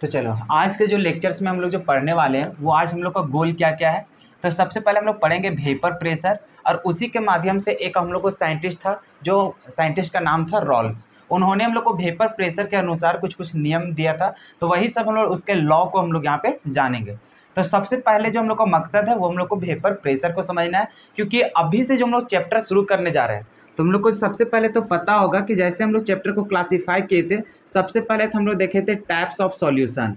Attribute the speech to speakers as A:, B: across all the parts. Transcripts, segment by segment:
A: तो चलो, आज के जो लेक्चर्स में हम लोग जो पढ़ने वाले हैं, वो आज हम लोग का गोल क्या क्या है? तो सबसे पहले हम लोग पढ़ेंगे भेपर प्रेशर और उसी के माध्यम से एक हम लोग को साइंटिस्ट था, जो साइंटिस्ट का नाम था रॉल्स उन्होंने हम लोग को भेपर प्रेशर के अनुसार कुछ कुछ नियम दिया था तो वही सब हम लोग उसके लॉ को हम लोग यहाँ पे जानेंगे। तो सबसे पहले जो हम लोग का मकसद है, वो हम लोग को भेपर प्रेशर को समझना है, क्योंकि अभी से जो हम लोग चैप्टर शुरू करने जा रहे हैं तो हम लोग को सबसे पहले तो पता होगा कि जैसे हम लोग चैप्टर को क्लासीफाई किए थे, सबसे पहले तो हम लोग देखे थे types of solution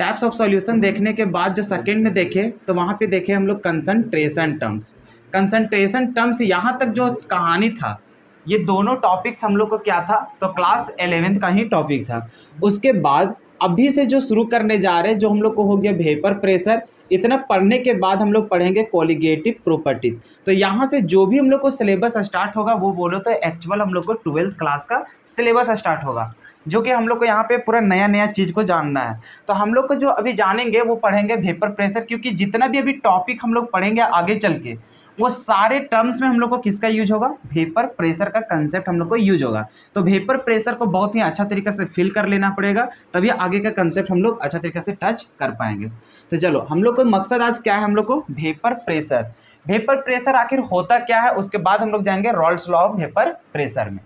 A: types of solution देखने के बाद जो सेकेंड में देखे तो वहाँ पे देखे हम लोग कंसनट्रेशन टर्म्स कंसनट्रेशन टर्म्स यहाँ तक जो कहानी था, ये दोनों टॉपिक्स हम लोग को क्या था तो क्लास एलेवेंथ का ही टॉपिक था. उसके बाद अभी से जो शुरू करने जा रहे हैं, जो हम लोग को हो गया भेपर प्रेशर इतना पढ़ने के बाद हम लोग पढ़ेंगे कॉलिगेटिव प्रॉपर्टीज़ तो यहाँ से जो भी हम लोग को सिलेबस स्टार्ट होगा, वो बोलो तो एक्चुअल हम लोग को ट्वेल्थ क्लास का सिलेबस स्टार्ट होगा, जो कि हम लोग को यहाँ पे पूरा नया नया चीज़ को जानना है. तो हम लोग को जो अभी जानेंगे, वो पढ़ेंगे भेपर प्रेशर क्योंकि जितना भी अभी टॉपिक हम लोग पढ़ेंगे आगे चल के वो सारे टर्म्स में हम लोग को किसका यूज़ होगा? भेपर प्रेशर का कंसेप्ट हम लोग को यूज़ होगा। तो वेपर प्रेशर को बहुत ही अच्छा तरीके से फिल कर लेना पड़ेगा, तभी आगे का कंसेप्ट हम लोग अच्छा तरीके से टच कर पाएँगे। तो चलो, हम लोग को मकसद आज क्या है हम लोग को? भेपर प्रेशर भेपर प्रेशर आखिर होता क्या है? उसके बाद हम लोग जाएँगे Raoult's law of vapour pressure में।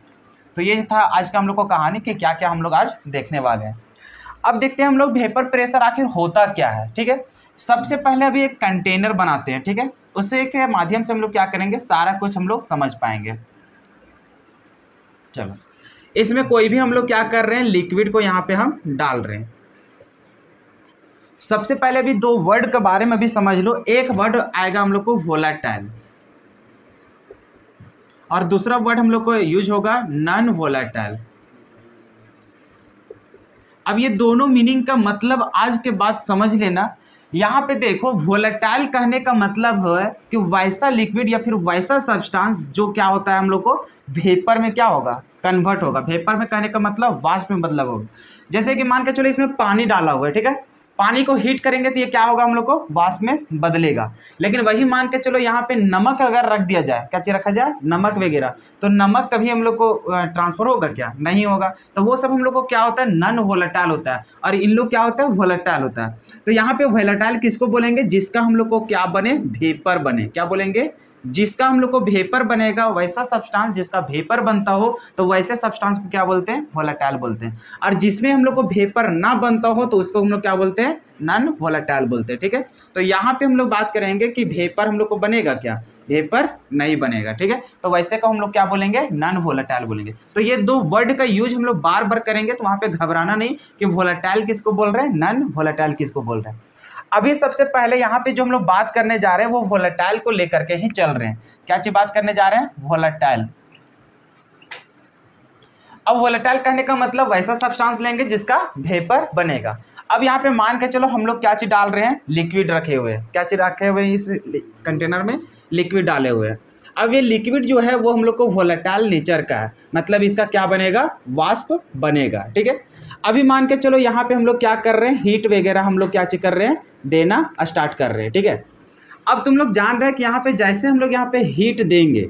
A: तो ये था आज का हम लोग को कहानी कि क्या क्या हम लोग आज देखने वाले हैं। अब देखते हैं हम लोग भेपर प्रेशर आखिर होता क्या है, ठीक है? सबसे पहले अभी एक कंटेनर बनाते हैं, ठीक है? उसे के माध्यम से हम लोग क्या करेंगे? सारा कुछ हम लोग समझ पाएँगे। चलो। इसमें कोई भी हम लोग क्या कर रहे हैं? लिक्विड को यहाँ पे हम डाल रहे हैं। सबसे पहले अभी दो वर्ड के बारे में भी समझ लो। एक वर्ड आएगा हम लोग को वोलाटाइल और दूसरा वर्ड हम लोग को यूज़ होगा नॉन वोलाटाइल अब ये दोनों मीनिंग का मतलब आज के बाद समझ लेना। यहाँ पे देखो वोलेटाइल कहने का मतलब है कि वैसा लिक्विड या फिर वैसा सब्सटेंस जो क्या होता है हम लोग को वेपर में क्या होगा? कन्वर्ट होगा। वेपर में कहने का मतलब वाष्प में बदलाव होगा। जैसे कि मान के चलो इसमें पानी डाला हुआ है, ठीक है? पानी को हीट करेंगे तो ये क्या होगा हम लोग को? वाष्प में बदलेगा। लेकिन वही मान के चलो यहाँ पे नमक अगर रख दिया जाए, क्या चीज़ रखा जाए? नमक वगैरह। तो नमक कभी हम लोग को ट्रांसफ़र होगा क्या? नहीं होगा। तो वो सब हम लोग को क्या होता है? नन वोलेटाइल होता है। और इन लोग क्या होता है? वोलेटाइल होता है। तो यहाँ पे वोलेटाइल किसको बोलेंगे? जिसका हम लोग को क्या बने? भेपर बने। क्या बोलेंगे? जिसका हम लोग को भेपर बनेगा, वैसा सब्सटेंस जिसका भेपर बनता हो तो वैसे सब्सटेंस को क्या बोलते हैं? वोलाटाइल बोलते हैं। और जिसमें हम लोग को भेपर ना बनता हो तो उसको हम लोग क्या बोलते हैं? नन वोलाटाइल बोलते हैं, ठीक है? तो यहाँ पे हम लोग बात करेंगे कि भेपर हम लोग को बनेगा क्या? भेपर नहीं बनेगा, ठीक है? तो वैसे का हम लोग क्या बोलेंगे? नन वोलाटाइल बोलेंगे। तो ये दो वर्ड का यूज़ हम लोग बार बार करेंगे तो वहाँ पे घबराना नहीं कि वोलाटाइल किसको बोल रहे हैं? नन वोलाटाइल किसको बोल रहे हैं? अभी सबसे पहले यहाँ पे जो हम लोग बात करने जा रहे हैं, वो वोलेटाइल को लेकर के ही चल रहे हैं। क्या चीज़ बात करने जा रहे हैं? वोलेटाइल अब वोलेटाइल कहने का मतलब वैसा सब्सटेंस लेंगे जिसका भेपर बनेगा। अब यहाँ पे मान के चलो हम लोग क्या चीज़ डाल रहे हैं? लिक्विड रखे हुए। हैं क्या चीज़ रखे हुए इस कंटेनर में? लिक्विड डाले हुए हैं। अब ये लिक्विड जो है, वो हम लोग को वोलेटाइल नेचर का है। मतलब इसका क्या बनेगा? वाष्प बनेगा, ठीक है? अभी मान के चलो यहाँ पे हम लोग क्या कर रहे हैं? हीट वगैरह हम लोग क्या चीज़ कर रहे हैं? देना स्टार्ट कर रहे हैं, ठीक है? अब तुम लोग जान रहे हैं कि यहाँ पे जैसे हम लोग यहाँ पे हीट देंगे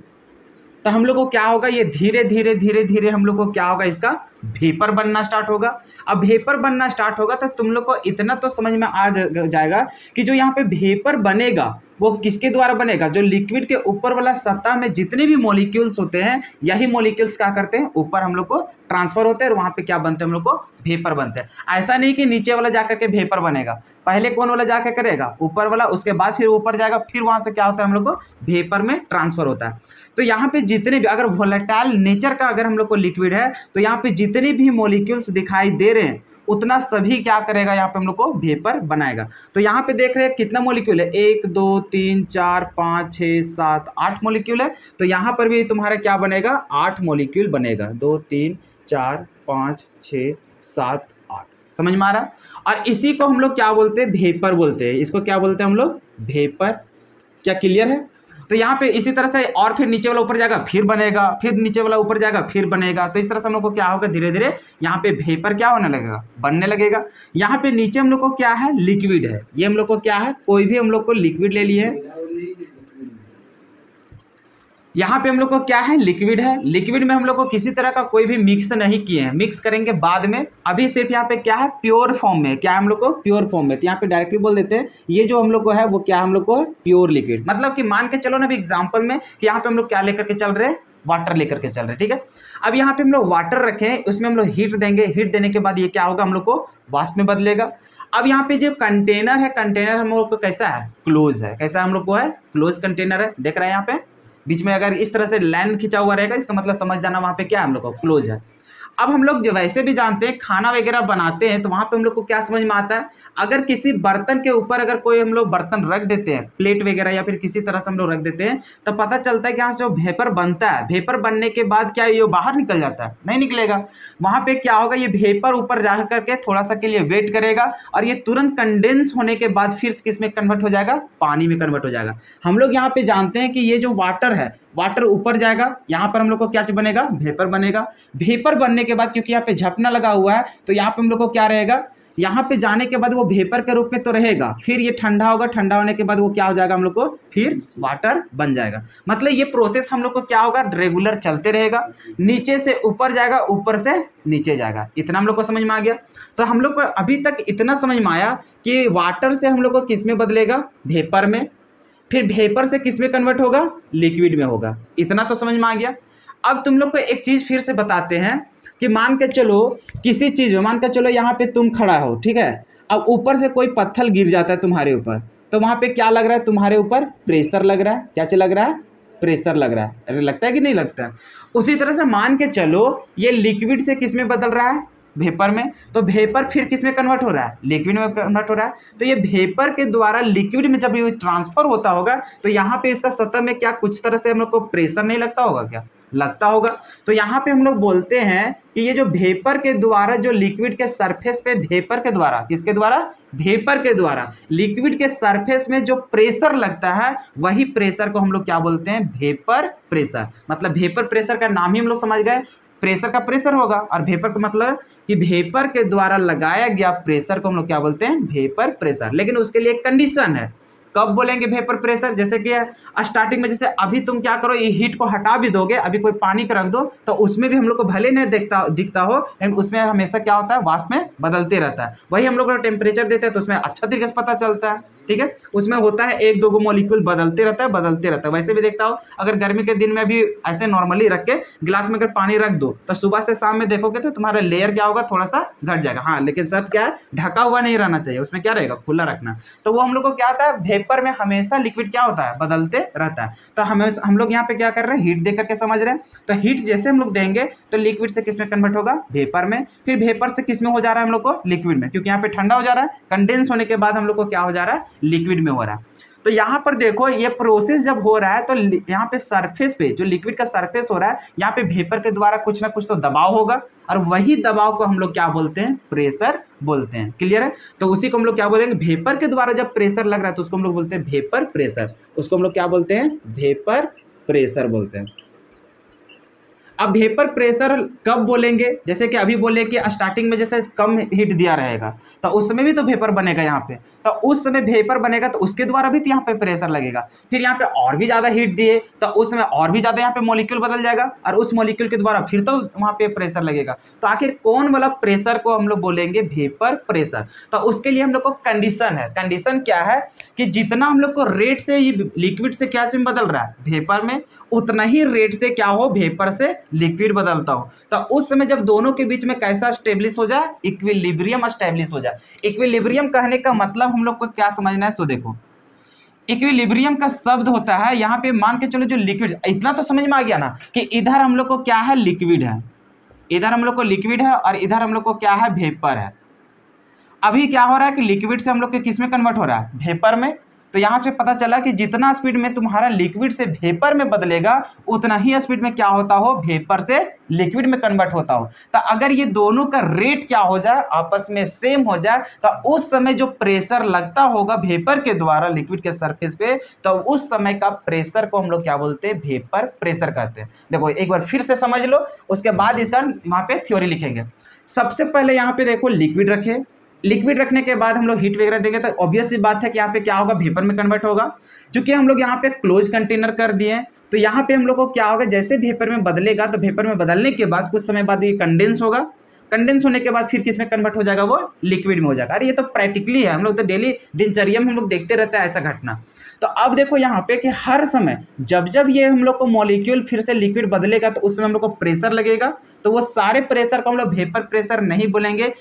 A: तो हम लोग को क्या होगा? ये धीरे धीरे धीरे धीरे हम लोग को क्या होगा? इसका भेपर बनना स्टार्ट होगा। अब भेपर बनना स्टार्ट होगा तो तुम लोग को इतना तो समझ में आ जाएगा कि जो यहाँ पे भेपर बनेगा, वो किसके द्वारा बनेगा? जो लिक्विड के ऊपर वाला सतह में जितने भी मोलिक्यूल्स होते हैं, यही मोलिक्यूल्स क्या करते हैं? ऊपर हम लोग को ट्रांसफ़र होते हैं और वहाँ पे क्या बनते हैं? हम लोग को भेपर बनते हैं। ऐसा नहीं कि नीचे वाला जाकर के भेपर बनेगा। पहले कौन वाला जाकर करेगा? ऊपर वाला, उसके बाद फिर ऊपर जाएगा, फिर वहाँ से क्या होता है? हम लोग को भेपर में ट्रांसफ़र होता है। तो यहाँ पे जितने भी, अगर वोलेटाइल नेचर का अगर हम लोग को लिक्विड है तो यहाँ पे जितने भी मोलिक्यूल्स दिखाई दे रहे हैं, उतना सभी क्या करेगा? यहाँ पे हम लोग को भेपर बनाएगा। तो यहाँ पे देख रहे हैं कितना मोलिक्यूल है? एक, दो, तीन, चार, पाँच छः सात, आठ मोलिक्यूल है। तो यहाँ पर भी तुम्हारा क्या बनेगा? आठ मोलिक्यूल बनेगा। दो, तीन, चार, पाँच छ सात, आठ। समझ में आ रहा? और इसी को हम लोग क्या बोलते हैं? भेपर बोलते हैं। इसको क्या बोलते हैं हम लोग? भेपर क्या क्लियर है? तो यहाँ पे इसी तरह से और फिर नीचे वाला ऊपर जाएगा, फिर बनेगा, फिर नीचे वाला ऊपर जाएगा, फिर बनेगा। तो इस तरह से हम लोग को क्या होगा? धीरे धीरे यहाँ पे भेपर क्या होने लगेगा? बनने लगेगा। यहाँ पे नीचे हम लोग को क्या है? लिक्विड है। ये हम लोग को क्या है? कोई भी हम लोग को लिक्विड ले लिए। यहाँ पे हम लोग को क्या है लिक्विड है लिक्विड में हम लोग को किसी तरह का कोई भी मिक्स नहीं किए हैं मिक्स करेंगे बाद में अभी सिर्फ़ यहाँ पे क्या है प्योर फॉर्म में क्या हम लोग को प्योर फॉर्म में तो यहाँ पे डायरेक्टली बोल देते हैं ये जो हम लोग को है वो क्या हम लोग को प्योर लिक्विड मतलब कि मान के चलो ना अभी एग्ज़ाम्पल में कि यहाँ पे हम लोग क्या लेकर के चल रहे हैं वाटर लेकर के चल रहे ठीक है अब यहाँ पे हम लोग वाटर रखें उसमें हम लोग हीट देंगे हीट देने के बाद ये क्या होगा हम लोग को वाष्प में बदलेगा अब यहाँ पे जो कंटेनर है कंटेनर हम लोग को कैसा है क्लोज है कैसा हम लोग को है क्लोज कंटेनर है देख रहे हैं यहाँ पे बीच में अगर इस तरह से लाइन खिंचा हुआ रहेगा, इसका मतलब समझ जाना वहाँ पे क्या हम लोग को क्लोज है। अब हम लोग जो वैसे भी जानते हैं, खाना वगैरह बनाते हैं तो वहाँ पे हम लोग को क्या समझ में आता है? अगर किसी बर्तन के ऊपर अगर कोई हम लोग बर्तन रख देते हैं, प्लेट वगैरह या फिर किसी तरह से हम लोग रख देते हैं तो पता चलता है कि यहाँ जो भेपर बनता है, भेपर बनने के बाद क्या ये बाहर निकल जाता है? नहीं निकलेगा। वहाँ पर क्या होगा, ये भेपर ऊपर जा करके थोड़ा सा के लिए वेट करेगा और ये तुरंत कंडेंस होने के बाद फिर किसमें कन्वर्ट हो जाएगा? पानी में कन्वर्ट हो जाएगा। हम लोग यहाँ पर जानते हैं कि ये जो वाटर है वाटर ऊपर जाएगा, यहाँ पर हम लोग को क्या बनेगा? भेपर बनेगा। भेपर बनने के बाद, क्योंकि यहाँ पे झपना लगा हुआ है तो यहाँ पे हम लोग को क्या रहेगा? यहाँ पे जाने के बाद वो भेपर के रूप में तो रहेगा, फिर ये ठंडा होगा, ठंडा होने के बाद वो क्या हो जाएगा हम लोग को? फिर वाटर बन जाएगा। मतलब ये प्रोसेस हम लोग को क्या होगा? रेगुलर चलते रहेगा, नीचे से ऊपर जाएगा, ऊपर से नीचे जाएगा। इतना हम लोग को समझ में आ गया? तो हम लोग को अभी तक इतना समझ में आया कि वाटर से हम लोग को किसमें बदलेगा? भेपर में। फिर भेपर से किसमें कन्वर्ट होगा? लिक्विड में होगा। इतना तो समझ में आ गया। अब तुम लोग को एक चीज़ फिर से बताते हैं कि मान के चलो, किसी चीज़ में, मान के चलो यहाँ पे तुम खड़ा हो, ठीक है? अब ऊपर से कोई पत्थर गिर जाता है तुम्हारे ऊपर तो वहाँ पे क्या लग रहा है तुम्हारे ऊपर? प्रेशर लग रहा है। क्या लग रहा है? प्रेशर लग रहा है। अरे, लगता है कि नहीं लगता? है उसी तरह से मान के चलो, ये लिक्विड से किसमें बदल रहा है? भेपर में तो भेपर फिर किसमें कन्वर्ट हो रहा है? लिक्विड में कन्वर्ट हो रहा है। तो ये भेपर के द्वारा लिक्विड में जब ये ट्रांसफ़र होता होगा तो यहाँ पे इसका सतह में क्या कुछ तरह से हम लोग को प्रेशर नहीं लगता होगा क्या? लगता होगा। तो यहाँ पे हम लोग बोलते हैं कि ये जो भेपर के द्वारा, जो लिक्विड के सरफेस पे भेपर के द्वारा, किसके द्वारा? भेपर के द्वारा। लिक्विड के सरफेस में जो प्रेशर लगता है, वही प्रेशर को हम लोग क्या बोलते हैं? भेपर प्रेशर मतलब भेपर प्रेशर का नाम ही हम लोग समझ गए। प्रेशर का प्रेशर होगा और भेपर का मतलब कि भेपर के द्वारा लगाया गया प्रेशर को हम लोग क्या बोलते हैं? भेपर प्रेशर लेकिन उसके लिए कंडीशन है। कब बोलेंगे वेपर प्रेशर जैसे कि स्टार्टिंग में जैसे अभी तुम क्या करो, ये हीट को हटा भी दोगे, अभी कोई पानी का रख दो तो उसमें भी हम लोग को भले नहीं देखता, दिखता हो, लेकिन उसमें हमेशा क्या होता है? वाष्प में बदलते रहता है। वही हम लोग टेम्परेचर देते हैं तो उसमें अच्छा तरीके से पता चलता है। ठीक है? उसमें होता है एक दो गो मोलिक्यूल बदलते रहता है, बदलते रहता है। वैसे भी देखता हो, अगर गर्मी के दिन में भी ऐसे नॉर्मली रख के गिलास में अगर पानी रख दो तो सुबह से शाम में देखोगे तो तुम्हारा लेयर क्या होगा? थोड़ा सा घट जाएगा। हाँ लेकिन शर्त क्या है? ढका हुआ नहीं रहना चाहिए, उसमें क्या रहेगा? खुला रखना। तो वो हम लोग को क्या होता है? भेपर में हमेशा लिक्विड क्या होता है? बदलते रहता है। तो हमें हम लोग यहाँ पे क्या कर रहे हैं? हीट दे करके समझ रहे हैं। तो हीट जैसे हम लोग देंगे तो लिक्विड से किसमें कन्वर्ट होगा? भेपर में। फिर भेपर से किसमें हो जा रहा है हम लोग को? लिक्विड में। क्योंकि यहाँ पे ठंडा हो जा रहा है। कंडेंस होने के बाद हम लोग को क्या हो जा रहा है? लिक्विड में हो रहा है। तो यहाँ पर देखो, ये प्रोसेस जब हो रहा है तो यहाँ पे सरफेस पे, जो लिक्विड का सरफेस हो रहा है, यहाँ पे भेपर के द्वारा कुछ ना कुछ तो दबाव होगा। और वही दबाव को हम लोग क्या बोलते हैं? प्रेशर बोलते हैं। क्लियर है? तो उसी को हम लोग क्या बोलेंगे भेपर के द्वारा जब प्रेशर लग रहा है तो उसको हम लोग बोलते हैं भेपर प्रेशर उसको हम लोग क्या बोलते हैं? भेपर प्रेशर बोलते हैं। अब वेपर प्रेशर कब बोलेंगे? जैसे कि अभी बोले कि स्टार्टिंग में जैसे कम हीट दिया रहेगा तो उस समय भी तो वेपर बनेगा यहाँ पे। तो उस समय वेपर बनेगा तो उसके द्वारा भी तो यहाँ पे प्रेशर लगेगा। फिर यहाँ पे और भी ज़्यादा हीट दिए तो उस समय और भी ज़्यादा यहाँ पे मोलिक्यूल बदल जाएगा और उस मोलिक्यूल के द्वारा फिर तो वहाँ पे प्रेशर लगेगा। तो आखिर कौन वाला प्रेशर को हम लोग बोलेंगे वेपर प्रेशर तो उसके लिए हम लोग को कंडीशन है। कंडीशन क्या है कि जितना हम लोग को रेट से, ये लिक्विड से क्या बदल रहा है? वेपर में। उतना ही रेट से क्या हो वेपर से लिक्विड बदलता हो। तो उस समय जब दोनों के बीच में कैसा स्टेब्लिश हो जाए इक्विलिब्रियम स्टेब्लिश हो जाए। इक्विलिब्रियम कहने का मतलब हम लोग को क्या समझना है, सो देखो। इक्विलिब्रियम का शब्द होता है, यहाँ पे मान के चलो जो लिक्विड इतना तो समझ में आ गया ना, कि इधर हम लोग को क्या है लिक्विड है। इधर हम लोग को लिक्विड है और इधर हम लोग को क्या है भेपर है। अभी क्या हो रहा है कि लिक्विड से हम लोग के किसमें कन्वर्ट हो रहा है? भेपर में। तो यहाँ से पता चला कि जितना स्पीड में तुम्हारा लिक्विड से भेपर में बदलेगा, उतना ही स्पीड में क्या होता हो? भेपर से लिक्विड में कन्वर्ट होता हो। तो अगर ये दोनों का रेट क्या हो जाए, आपस में सेम हो जाए तो उस समय जो प्रेशर लगता होगा भेपर के द्वारा लिक्विड के सरफेस पे तो उस समय का प्रेशर को हम लोग क्या बोलते हैं? भेपर प्रेशर कहते हैं। देखो, एक बार फिर से समझ लो, उसके बाद इसका वहाँ पे थ्योरी लिखेंगे। सबसे पहले यहाँ पे देखो लिक्विड रखे। लिक्विड रखने के बाद हम लोग हीट वगैरह देंगे तो ऑब्वियस सी बात है कि यहाँ पे क्या होगा भेपर में कन्वर्ट होगा। क्योंकि हम लोग यहाँ पे क्लोज कंटेनर कर दिए तो यहाँ पे हम लोग को क्या होगा, जैसे भेपर में बदलेगा तो भेपर में बदलने के बाद, कुछ समय बाद ये कंडेंस होगा। कंडेंस होने के बाद फिर किसमें कन्वर्ट हो जाएगा, वो लिक्विड में हो जाएगा। अरे, ये तो प्रैक्टिकली है, हम लोग तो डेली दिनचर्या में हम लोग देखते रहते हैं ऐसा घटना। तो अब देखो यहाँ पे कि हर समय, जब जब ये हम लोग को मॉलिक्यूल फिर से लिक्विड बदलेगा तो उस समय हम लोग को प्रेशर लगेगा। तो वो सारे प्रेशर को हम लोग वेपर प्रेशर नहीं बोलेंगे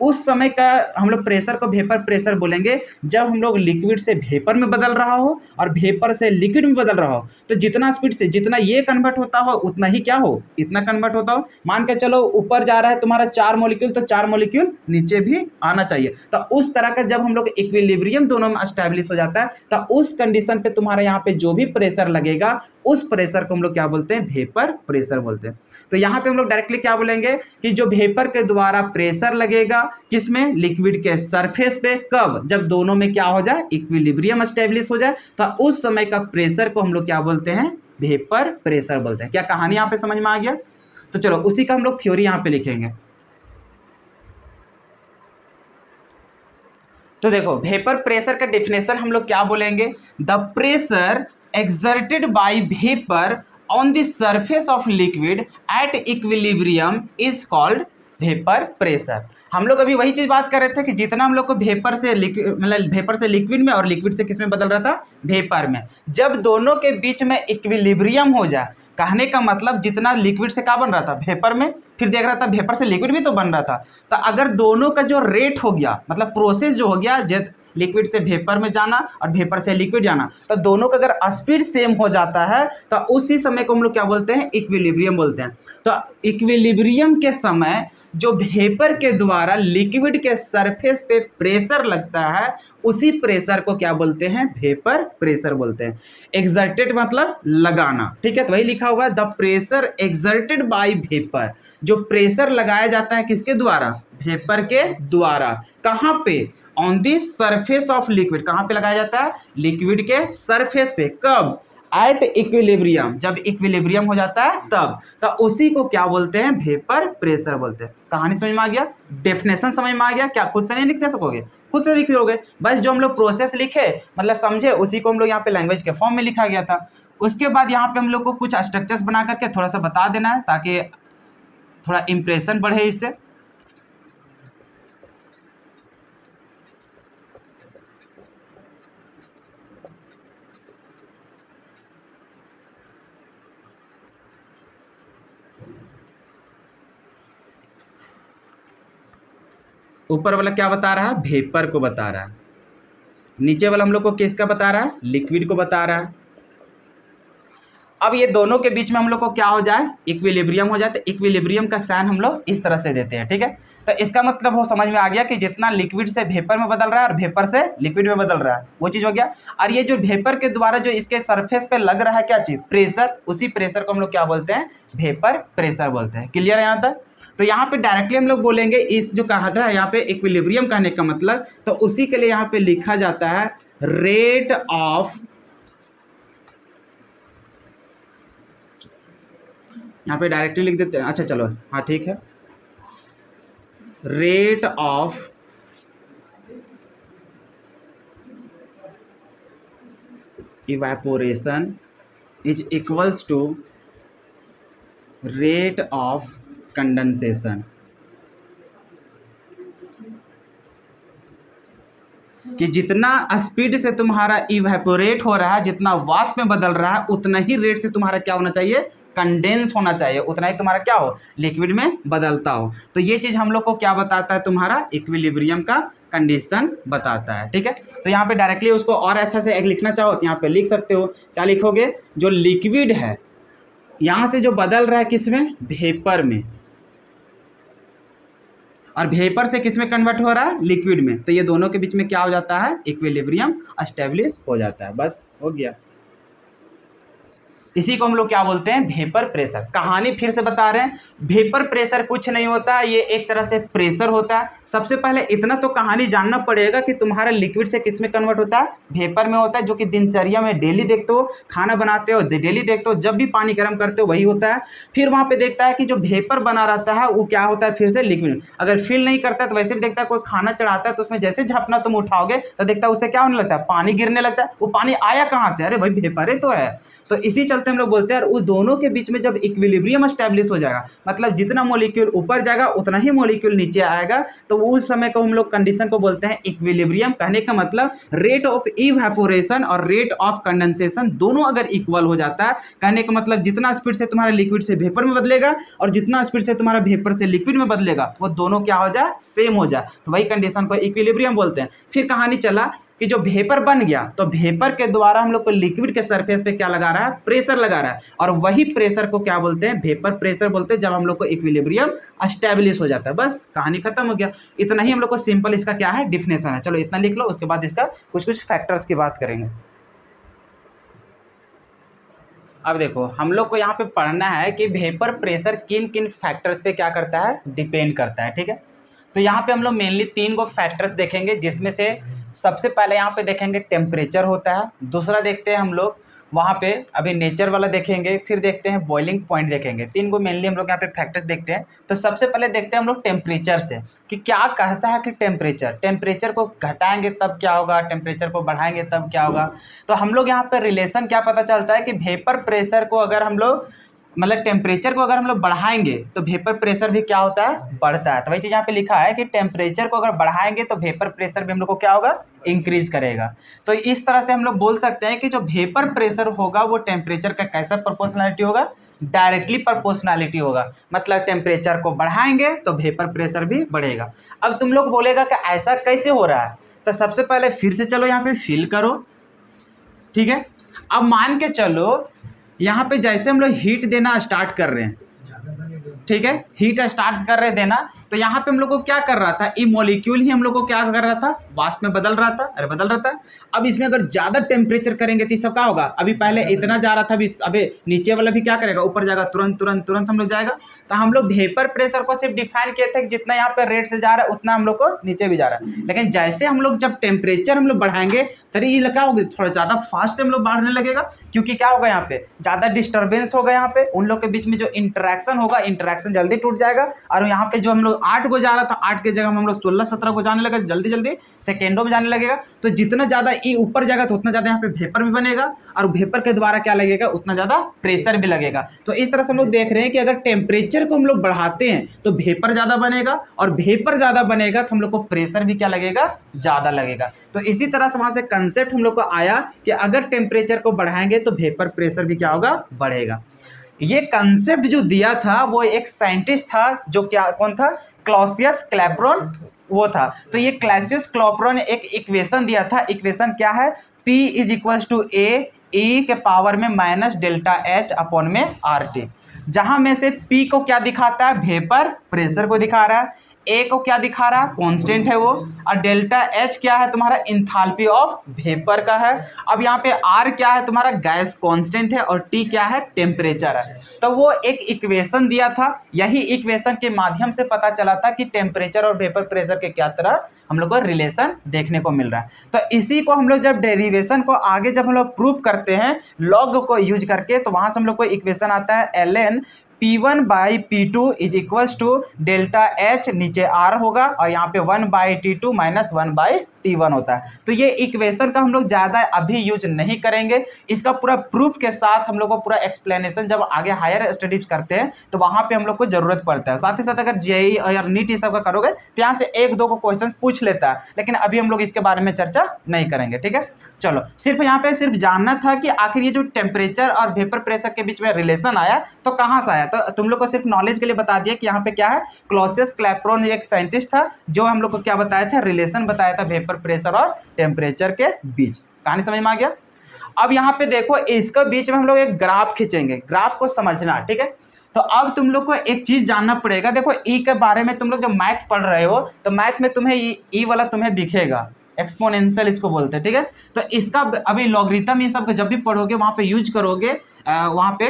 A: उस समय का हम लोग प्रेशर को भेपर प्रेशर बोलेंगे, जब हम लोग लिक्विड से भेपर में बदल रहा हो और भेपर से लिक्विड में बदल रहा हो तो जितना स्पीड से जितना ये कन्वर्ट होता हो, उतना ही क्या हो? इतना कन्वर्ट होता हो। मान के चलो ऊपर जा रहा है तुम्हारा चार मोलिक्यूल तो चार मोलिक्यूल नीचे भी आना चाहिए। तो उस तरह का जब हम लोग इक्विलिब्रियम दोनों में स्टैब्लिश हो जाता है तो उस कंडीशन पे तुम्हारे यहाँ पे जो भी प्रेशर लगेगा, उस प्रेशर को हम लोग क्या बोलते हैं? भेपर प्रेशर बोलते हैं। तो यहाँ पे हम लोग डायरेक्टली क्या बोलेंगे कि जो भेपर के द्वारा प्रेशर लगेगा, किसमें? लिक्विड के सरफेस पे। कब? जब दोनों में क्या हो जाए? इक्विलिब्रियम स्टेब्लिश हो जाए। तो उस समय का प्रेशर को हम लोग क्या बोलते हैं? भेपर प्रेशर बोलते हैं। क्या कहानी यहाँ पे समझ में आ गया? तो चलो, उसी का हम लोग थ्योरी यहाँ पे लिखेंगे। तो देखो वेपर प्रेशर का डेफिनेशन हम लोग क्या बोलेंगे? The pressure exerted by vapour on the surface of liquid at equilibrium is called vapour pressure हम लोग अभी वही चीज़ बात कर रहे थे कि जितना हम लोग को भेपर से लिक्विड मतलब भेपर से लिक्विड में और लिक्विड से किसमें बदल रहा था? भेपर में। जब दोनों के बीच में इक्विलिब्रियम हो जाए कहने का मतलब जितना लिक्विड से क्या बन रहा था? भेपर में। फिर देख रहा था भेपर से लिक्विड भी तो बन रहा था। तो अगर दोनों का जो रेट हो गया मतलब प्रोसेस जो हो गया लिक्विड से भेपर में जाना और भेपर से लिक्विड जाना। तो दोनों का अगर स्पीड सेम हो जाता है तो उसी समय को हम लोग क्या बोलते हैं? इक्विलिब्रियम बोलते हैं। तो इक्विलिब्रियम के समय जो भेपर के द्वारा लिक्विड के सरफेस पे प्रेशर लगता है, उसी प्रेशर को क्या बोलते हैं? भेपर प्रेशर बोलते हैं। एक्सर्टेड मतलब लगाना। ठीक है तो वही लिखा हुआ है the pressure exerted by vapour जो प्रेशर लगाया जाता है किसके द्वारा? भेपर के द्वारा। कहाँ पे? On the surface of liquid कहाँ पे लगाया जाता है? लिक्विड के सरफेस पे। कब? एट इक्विलिब्रियम जब इक्विलिब्रियम हो जाता है, तब। तो उसी को क्या बोलते हैं? भेपर प्रेशर बोलते हैं। कहानी समझ में आ गया? डेफिनेशन समझ में आ गया? क्या खुद से नहीं लिखने सकोगे? खुद से लिख लोगे। बस जो हम लोग प्रोसेस लिखे मतलब समझे, उसी को हम लोग यहाँ पे लैंग्वेज के फॉर्म में लिखा गया था। उसके बाद यहाँ पे हम लोग को कुछ स्ट्रक्चर्स बना करके थोड़ा सा बता देना है, ताकि थोड़ा इम्प्रेशन बढ़े इससे। ऊपर वाला क्या बता रहा है? भेपर को बता रहा है। नीचे वाला हम लोग को किसका बता रहा है? लिक्विड को बता रहा है। अब ये दोनों के बीच में हम लोग को क्या हो जाए? इक्विलिब्रियम हो जाए तो इक्विलिब्रियम का साइन हम लोग इस तरह से देते हैं, ठीक है? तो इसका मतलब वो समझ में आ गया कि जितना लिक्विड से भेपर में बदल रहा है और भेपर से लिक्विड में बदल रहा है, वो चीज़ हो गया। और ये जो भेपर के द्वारा जो इसके सरफेस पे लग रहा है क्या चीज़? प्रेशर उसी प्रेशर को हम लोग क्या बोलते हैं? भेपर प्रेशर बोलते हैं। क्लियर है यहाँ तक? तो यहाँ पे डायरेक्टली हम लोग बोलेंगे इस जो कहा था, यहाँ पे इक्विलिब्रियम कहने का मतलब तो उसी के लिए यहाँ पे लिखा जाता है रेट ऑफ़ यहाँ पे डायरेक्टली लिख देते हैं। अच्छा चलो हाँ ठीक है। Rate of evaporation is equals to rate of condensation कि जितना स्पीड से तुम्हारा इवेपोरेट हो रहा है, जितना वाष्प में बदल रहा है, उतना ही रेट से तुम्हारा क्या होना चाहिए? कंडेंस होना चाहिए। उतना ही तुम्हारा क्या हो? लिक्विड में बदलता हो। तो ये चीज़ हम लोग को क्या बताता है तुम्हारा? इक्विलिब्रियम का कंडीशन बताता है। ठीक है? तो यहाँ पे डायरेक्टली उसको और अच्छा से एक लिखना चाहो तो यहाँ पे लिख सकते हो। क्या लिखोगे? जो लिक्विड है, यहाँ से जो बदल रहा है किसमें भेपर में। और भेपर से किसमें कन्वर्ट हो रहा है? लिक्विड में। तो ये दोनों के बीच में क्या हो जाता है? इक्विलिब्रियम एस्टेब्लिश हो जाता है। बस, हो गया। इसी को हम लोग क्या बोलते हैं? भेपर प्रेशर कहानी फिर से बता रहे हैं। भेपर प्रेशर कुछ नहीं होता है ये एक तरह से प्रेशर होता है। सबसे पहले इतना तो कहानी जानना पड़ेगा कि तुम्हारा लिक्विड से किसमें कन्वर्ट होता है? भेपर में होता है, जो कि दिनचर्या में डेली देखते हो, खाना बनाते हो डेली देखते हो, जब भी पानी गर्म करते हो, वही होता है। फिर वहाँ पर देखता है कि जो भेपर बना रहता है, वो क्या होता है? फिर से लिक्विड अगर फील नहीं करता तो वैसे भी देखता है कोई खाना चढ़ाता है तो उसमें जैसे झपना तुम उठाओगे तो देखता है उससे क्या होने लगता है? पानी गिरने लगता है। वो पानी आया कहाँ से? अरे भाई भेपर तो है। तो इसी चलते हम लोग बोलते हैं उस दोनों के बीच में जब इक्विलिब्रियम स्टैब्लिश हो जाएगा मतलब जितना मोलिक्यूल ऊपर जाएगा, उतना ही मोलिक्यूल नीचे आएगा तो उस समय को हम लोग कंडीशन को बोलते हैं इक्विलिब्रियम कहने का मतलब रेट ऑफ़ इवेपोरेशन और रेट ऑफ़ कंडेंसेशन दोनों अगर इक्वल हो जाता है, कहने का मतलब जितना स्पीड से तुम्हारा लिक्विड से वेपर में बदलेगा और जितना स्पीड से तुम्हारा वेपर से लिक्विड में बदलेगा वो दोनों क्या हो जाए सेम हो जाए। तो वही कंडीशन को इक्विलिब्रियम बोलते हैं। फिर कहानी चला कि जो भेपर बन गया तो भेपर के द्वारा हम लोग को लिक्विड के सरफेस पे क्या लगा रहा है? प्रेशर लगा रहा है। और वही प्रेशर को क्या बोलते हैं? भेपर प्रेशर बोलते हैं, जब हम लोग को इक्विलिब्रियम स्टेब्लिश हो जाता है। बस, कहानी खत्म हो गया। इतना ही हम लोग को सिंपल इसका क्या है? डिफिनेशन है। चलो, इतना लिख लो, उसके बाद इसका कुछ कुछ फैक्टर्स की बात करेंगे। अब देखो, हम लोग को यहाँ पे पढ़ना है कि वेपर प्रेशर किन किन फैक्टर्स पे क्या करता है? डिपेंड करता है, ठीक है? तो यहाँ पे हम लोग मेनली तीन गो फैक्टर्स देखेंगे, जिसमें से सबसे पहले यहाँ पे देखेंगे टेम्परेचर होता है। दूसरा देखते हैं हम लोग, वहाँ पे अभी नेचर वाला देखेंगे, फिर देखते हैं बॉइलिंग पॉइंट देखेंगे। तीन को मेनली हम लोग यहाँ पे फैक्टर्स देखते हैं। तो सबसे पहले देखते हैं हम लोग टेम्परेचर से, कि क्या कहता है कि टेम्परेचर टेम्परेचर को घटाएँगे तब क्या होगा? टेम्परेचर को बढ़ाएँगे तब क्या होगा? तो हम लोग यहाँ पे रिलेशन क्या पता चलता है कि वेपर प्रेशर को अगर हम लोग मतलब टेम्परेचर को अगर हम लोग बढ़ाएँगे तो वेपर प्रेशर भी क्या होता है? बढ़ता है। तो वही चीज़ यहाँ पे लिखा है कि टेम्परेचर को अगर बढ़ाएँगे तो वेपर प्रेशर भी हम लोग को क्या होगा? इंक्रीज करेगा। तो इस तरह से हम लोग बोल सकते हैं कि जो वेपर प्रेशर होगा, वो टेम्परेचर का कैसा प्रोपोर्शनैलिटी होगा? डायरेक्टली प्रोपोर्शनैलिटी होगा। मतलब टेम्परेचर को बढ़ाएँगे तो वेपर प्रेशर भी बढ़ेगा। अब तुम लोग बोलेगा कि ऐसा कैसे हो रहा है? तो सबसे पहले फिर से चलो यहाँ पे फिल करो। ठीक है? अब मान के चलो यहाँ पे जैसे हम लोग हीट देना स्टार्ट कर रहे हैं। ठीक है? हीट स्टार्ट कर रहे देना। तो यहाँ पे हम लोग को क्या कर रहा था? ई मॉलिक्यूल ही हम लोग को क्या कर रहा था? वाष्प में बदल रहा था। अरे, बदल रहा था। अब इसमें अगर ज़्यादा टेम्परेचर करेंगे तो सब क्या होगा? अभी पहले इतना जा रहा था, अभी अभी नीचे वाला भी क्या करेगा? ऊपर जाएगा, तुरंत तुरंत तुरंत हम लोग जाएगा। तो हम लोग वेपर प्रेशर को सिर्फ़ डिफाइन किए थे कि जितना यहाँ पे रेट से जा रहा है, उतना हम लोग को नीचे भी जा रहा है। लेकिन जैसे हम लोग जब टेम्परेचर हम लोग बढ़ाएँगे तरी ये क्या होगा? थोड़ा ज़्यादा फास्ट से हम लोग बढ़ने लगेगा। क्योंकि क्या होगा यहाँ पे? ज़्यादा डिस्टर्बेंस होगा यहाँ पे, उन लोग के बीच में जो इंटरेक्शन होगा इंटरेक्शन जल्दी टूट जाएगा। और यहाँ पे जो हम लोग आठ को जा रहा था, आठ के जगह हम लोग सोलह सत्रह को जाने लगा, जल्दी जल्दी सेकेंडों में जाने लगेगा। तो जितना ज़्यादा ई ऊपर जाएगा तो उतना ज़्यादा यहाँ पे भेपर भी बनेगा, और भेपर के द्वारा क्या लगेगा, उतना ज़्यादा प्रेशर भी लगेगा। तो इस तरह से हम लोग देख रहे हैं कि अगर टेम्परेचर को हम लोग बढ़ाते हैं तो भेपर ज़्यादा बनेगा, और भेपर ज़्यादा बनेगा तो हम लोग को प्रेशर भी क्या लगेगा, ज़्यादा लगेगा। तो इसी तरह से वहाँ से कंसेप्ट हम लोग को आया कि अगर टेम्परेचर को बढ़ाएँगे तो भेपर प्रेशर भी क्या होगा? बढ़ेगा। ये कंसेप्ट जो दिया था, वो एक साइंटिस्ट था, जो क्या, कौन था? क्लॉसियस क्लैप्रोन वो था। तो ये क्लैसियस क्लॉप्रोन एक इक्वेशन दिया था। इक्वेशन क्या है? P is equals to A E के पावर में माइनस डेल्टा एच अपॉन में आर टी जहाँ में से P को क्या दिखाता है? वेपर प्रेशर को दिखा रहा है। ए को क्या दिखा रहा है? कांस्टेंट है वो। और डेल्टा एच क्या है? तुम्हारा इंथाल्पी ऑफ़ वेपर का है। अब यहाँ पे आर क्या है? तुम्हारा गैस कांस्टेंट है और टी क्या है? टेम्परेचर है। तो वो एक इक्वेशन दिया था। यही इक्वेशन के माध्यम से पता चला था कि टेम्परेचर और वेपर प्रेशर के क्या तरह हम लोग को रिलेशन देखने को मिल रहा है। तो इसी को हम लोग जब डेरिवेशन को आगे जब हम लोग प्रूव करते हैं लॉग को यूज़ करके तो वहाँ से हम लोग को इक्वेशन आता है L N P one by P two is equals to delta H नीचे आर होगा और यहाँ पे one by T two minus one by T one होता है। तो ये इक्वेशन का हम लोग ज़्यादा अभी यूज़ नहीं करेंगे। इसका पूरा प्रूफ के साथ हम लोग को पूरा एक्सप्लेनेशन जब आगे हायर स्टडीज़ करते हैं तो वहाँ पे हम लोग को ज़रूरत पड़ता है। साथ ही साथ अगर जेई और नीट ये सब का करोगे तो यहाँ से एक दो को क्वेश्चन पूछ लेता है। लेकिन अभी हम लोग इसके बारे में चर्चा नहीं करेंगे, ठीक है? चलो, सिर्फ़ यहाँ पे सिर्फ़ जानना था कि आखिर ये जो टेम्परेचर और वेपर प्रेशर के बीच में रिलेशन आया तो कहाँ से आया? तो तुम लोग को सिर्फ़ नॉलेज के लिए बता दिया कि यहाँ पे क्या है? क्लोसियस क्लैप्रोन एक साइंटिस्ट था, जो हम लोग को क्या बताया था? रिलेशन बताया था वेपर प्रेशर और टेम्परेचर के बीच। कहानी समझ में आ गया? अब यहाँ पे देखो, इसके बीच में हम लोग एक ग्राफ खींचेंगे। ग्राफ को समझना, ठीक है? तो अब तुम लोग को एक चीज़ जानना पड़ेगा। देखो ई के बारे में तुम लोग जब मैथ पढ़ रहे हो तो मैथ में तुम्हें ई वाला तुम्हें दिखेगा। एक्सपोनेंशियल इसको बोलते हैं, ठीक है? तो इसका अभी लॉगरिथम ये सब जब भी पढ़ोगे, वहाँ पे यूज़ करोगे वहाँ पे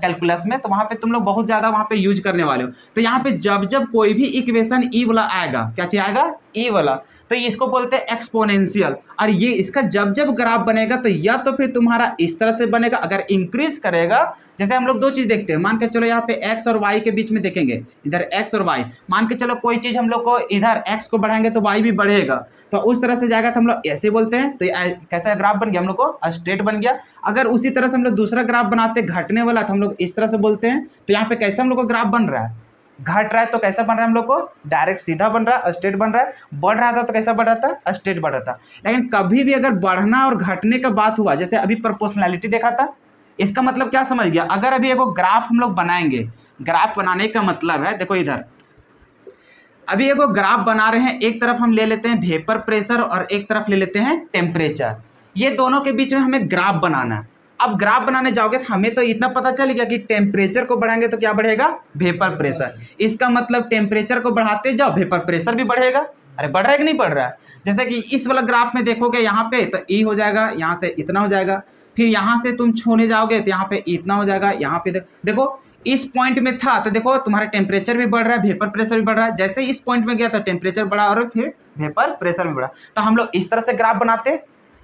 A: कैलकुलस में तो वहाँ पे तुम लोग बहुत ज़्यादा वहाँ पे यूज़ करने वाले हो। तो यहाँ पे जब जब कोई भी इक्वेशन ई वाला आएगा, क्या चीज़ आएगा? ई वाला। तो इसको बोलते हैं एक्सपोनेंशियल और ये इसका जब जब ग्राफ बनेगा तो या तो फिर तुम्हारा इस तरह से बनेगा, अगर इंक्रीज करेगा, जैसे हम लोग दो चीज़ देखते हैं। मान के चलो यहाँ पे एक्स और वाई के बीच में देखेंगे। इधर एक्स और वाई मान के चलो कोई चीज़ हम लोग को इधर एक्स को बढ़ाएँगे तो वाई भी बढ़ेगा। तो उस तरह से जाएगा तो हम लोग ऐसे बोलते हैं। तो कैसा ग्राफ बन गया? हम लोग को स्ट्रेट बन गया। अगर उसी तरह से हम लोग दूसरा ग्राफ बनाते, घटने वाला तो हम लोग इस तरह से बोलते हैं। तो यहाँ पे कैसे हम लोग का ग्राफ बन रहा है? घट रहा है तो कैसा बन रहा है हम लोग को? डायरेक्ट सीधा बन रहा है स्ट्रेट बन रहा है। बढ़ रहा था तो कैसा बढ़ रहा था? स्ट्रेट बढ़ रहा था। लेकिन कभी भी अगर बढ़ना और घटने का बात हुआ, जैसे अभी प्रपोर्शनैलिटी देखा था, इसका मतलब क्या समझ गया? अगर अभी एगो ग्राफ हम लोग बनाएँगे ग्राफ बनाने का मतलब है, देखो इधर। अभी एगो ग्राफ बना रहे हैं, एक तरफ़ हम ले लेते हैं वेपर प्रेशर और एक तरफ़ ले लेते हैं टेम्परेचर ये दोनों के बीच में हमें ग्राफ बनाना है। अब ग्राफ बनाने जाओगे तो हमें तो इतना पता चल गया कि टेम्परेचर को बढ़ाएँगे तो क्या बढ़ेगा? वेपर प्रेशर इसका मतलब टेम्परेचर को बढ़ाते जाओ वेपर प्रेशर भी बढ़ेगा। अरे बढ़ रहा है कि नहीं बढ़ रहा है? जैसे कि इस वाला ग्राफ में देखोगे यहाँ पे तो ई हो जाएगा, यहाँ से इतना हो जाएगा। फिर यहाँ से तुम छूने जाओगे तो यहाँ पे इतना हो जाएगा, यहाँ पे देखो इस पॉइंट में था तो देखो तुम्हारा टेम्परेचर भी बढ़ रहा है वेपर प्रेशर भी बढ़ रहा है। जैसे इस पॉइंट में गया तो टेम्परेचर बढ़ा और फिर वेपर प्रेशर भी बढ़ा। तो हम लोग इस तरह से ग्राफ बनाते।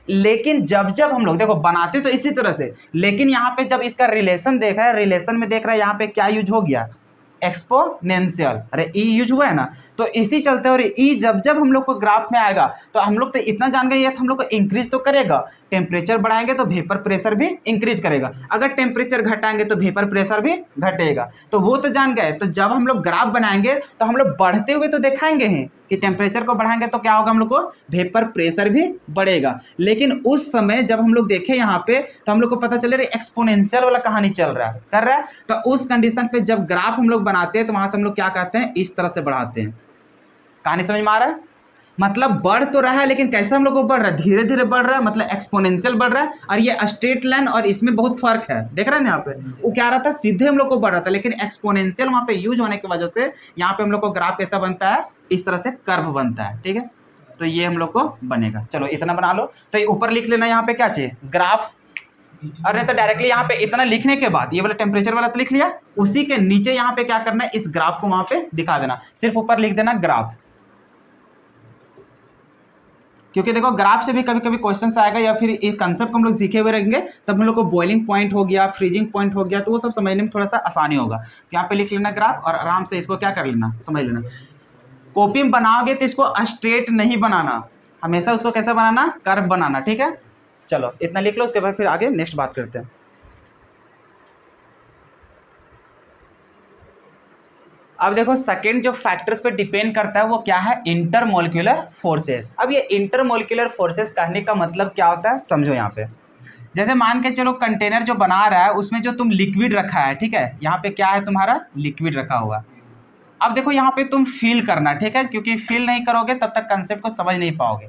A: लेकिन जब जब हम लोग, देखो, बनाते तो इसी तरह से, लेकिन यहाँ पे जब इसका रिलेशन देखा है रिलेशन में देख रहे हैं, यहाँ पे क्या यूज़ हो गया? एक्सपोनेंशियल अरे ई यूज़ हुआ है ना? तो इसी चलते और ई जब जब हम लोग को ग्राफ में आएगा तो हम लोग तो इतना जान गए हम लोग को इंक्रीज तो करेगा टेम्परेचर बढ़ाएँगे तो वेपर प्रेशर भी इंक्रीज करेगा अगर टेम्परेचर घटाएँगे तो वेपर प्रेशर भी घटेगा तो वो तो जान गए तो जब हम लोग ग्राफ बनाएँगे तो हम लोग बढ़ते हुए तो दिखाएँगे हैं कि टेम्परेचर को बढ़ाएँगे तो क्या होगा हम लोग को वेपर प्रेशर भी बढ़ेगा लेकिन उस समय जब हम लोग देखें यहाँ पे तो हम लोग को पता चले रही एक्सपोनेंशियल वाला कहानी चल रहा है कर रहा है तो उस कंडीशन पे जब ग्राफ हम लोग बनाते हैं तो वहाँ से हम लोग क्या कहते हैं इस तरह से बढ़ाते हैं कहानी समझ में आ रहा है? मतलब बढ़ तो रहा है, लेकिन कैसे हम लोग को बढ़ रहा है? धीरे धीरे बढ़ रहा है मतलब एक्सपोनेंशियल बढ़ रहा है, और ये स्ट्रेट लाइन और इसमें बहुत फ़र्क है। देख रहे हैं यहाँ पे? वो क्या रहा था? सीधे हम लोग को बढ़ रहा था, लेकिन एक्सपोनेंशियल वहाँ पे यूज़ होने की वजह से यहाँ पे हम लोग को ग्राफ कैसा बनता है? इस तरह से कर्व बनता है, ठीक है? तो ये हम लोग को बनेगा। चलो, इतना बना लो। तो ये ऊपर लिख लेना यहाँ पे क्या चाहिए? ग्राफ अरे तो डायरेक्टली यहाँ पे इतना लिखने के बाद, ये वाला टेम्परेचर वाला तो लिख लिया, उसी के नीचे यहाँ पे क्या करना है? इस ग्राफ को वहाँ पे दिखा देना। सिर्फ़ ऊपर लिख देना ग्राफ क्योंकि देखो ग्राफ से भी कभी कभी क्वेश्चन आएगा या फिर एक कंसेप्ट हम लोग सीखे हुए रहेंगे, तब हम लोग को बॉइलिंग पॉइंट हो गया फ्रीजिंग पॉइंट हो गया तो वो सब समझने में थोड़ा सा आसानी होगा। तो यहाँ पे लिख लेना ग्राफ और आराम से इसको क्या कर लेना, समझ लेना। कॉपी में बनाओगे तो इसको स्ट्रेट नहीं बनाना, हमेशा उसको कैसे बनाना कर्व बनाना, ठीक है? चलो, इतना लिख लो, उसके बाद फिर आगे नेक्स्ट बात करते हैं। अब देखो सेकेंड जो फैक्टर्स पे डिपेंड करता है वो क्या है? इंटरमोलिकुलर फोर्सेस अब ये इंटरमोलिकुलर फोर्सेस कहने का मतलब क्या होता है? समझो यहाँ पे। जैसे मान के चलो कंटेनर जो बना रहा है, उसमें जो तुम लिक्विड रखा है, ठीक है? यहाँ पे क्या है तुम्हारा? लिक्विड रखा हुआ। अब देखो, यहाँ पे तुम फील करना, ठीक है? क्योंकि फील नहीं करोगे, तब तक कंसेप्ट को समझ नहीं पाओगे।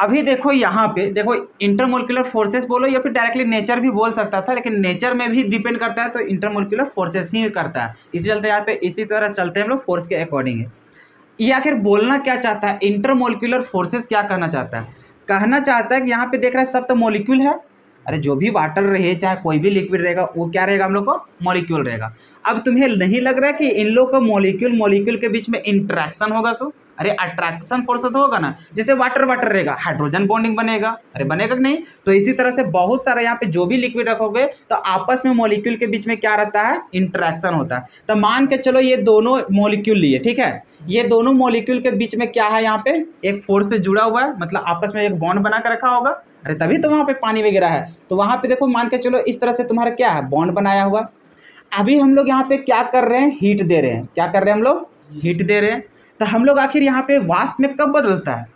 A: अभी देखो यहाँ पे, देखो इंटरमोलिकुलर फोर्सेस बोलो या फिर डायरेक्टली नेचर भी बोल सकता था, लेकिन नेचर में भी डिपेंड करता है तो इंटरमोलिकुलर फोर्सेस ही करता है। इसी चलते यहाँ पे इसी तरह चलते हैं हम लोग फोर्स के अकॉर्डिंग ये आखिर बोलना क्या चाहता है? इंटरमोलिकुलर फोर्सेस क्या कहना चाहता है? कहना चाहता है कि यहाँ पे देख रहा है सब तो मोलिक्यूल है। अरे जो भी वाटर रहे, चाहे कोई भी लिक्विड रहेगा, वो क्या रहेगा हम लोग को? मॉलिक्यूल रहेगा। अब तुम्हें नहीं लग रहा है कि इन लोग का मॉलिक्यूल मॉलिक्यूल के बीच में इंट्रैक्शन होगा, सो? अरे अट्रैक्शन फोर्स तो होगा ना। जैसे वाटर वाटर रहेगा हाइड्रोजन बॉन्डिंग बनेगा। अरे, बनेगा कि नहीं? तो इसी तरह से बहुत सारा यहाँ पे जो भी लिक्विड रखोगे तो आपस में मोलिक्यूल के बीच में क्या रहता है? इंट्रैक्शन होता है। तो मान के चलो ये दोनों मोलिक्यूल लिए, ठीक है? ये दोनों मोलिक्यूल के बीच में क्या है यहाँ पे? एक फोर्स से जुड़ा हुआ है मतलब आपस में एक बॉन्ड बना कर रखा होगा। अरे, तभी तो वहाँ पे पानी वगैरह है। तो वहाँ पे देखो, मान के चलो इस तरह से तुम्हारा क्या है? बॉन्ड बनाया हुआ। अभी हम लोग यहाँ पे क्या कर रहे हैं? हीट दे रहे हैं। क्या कर रहे हैं हम लोग? हीट दे रहे हैं। तो हम लोग आखिर यहाँ पे वाष्प में कब बदलता है?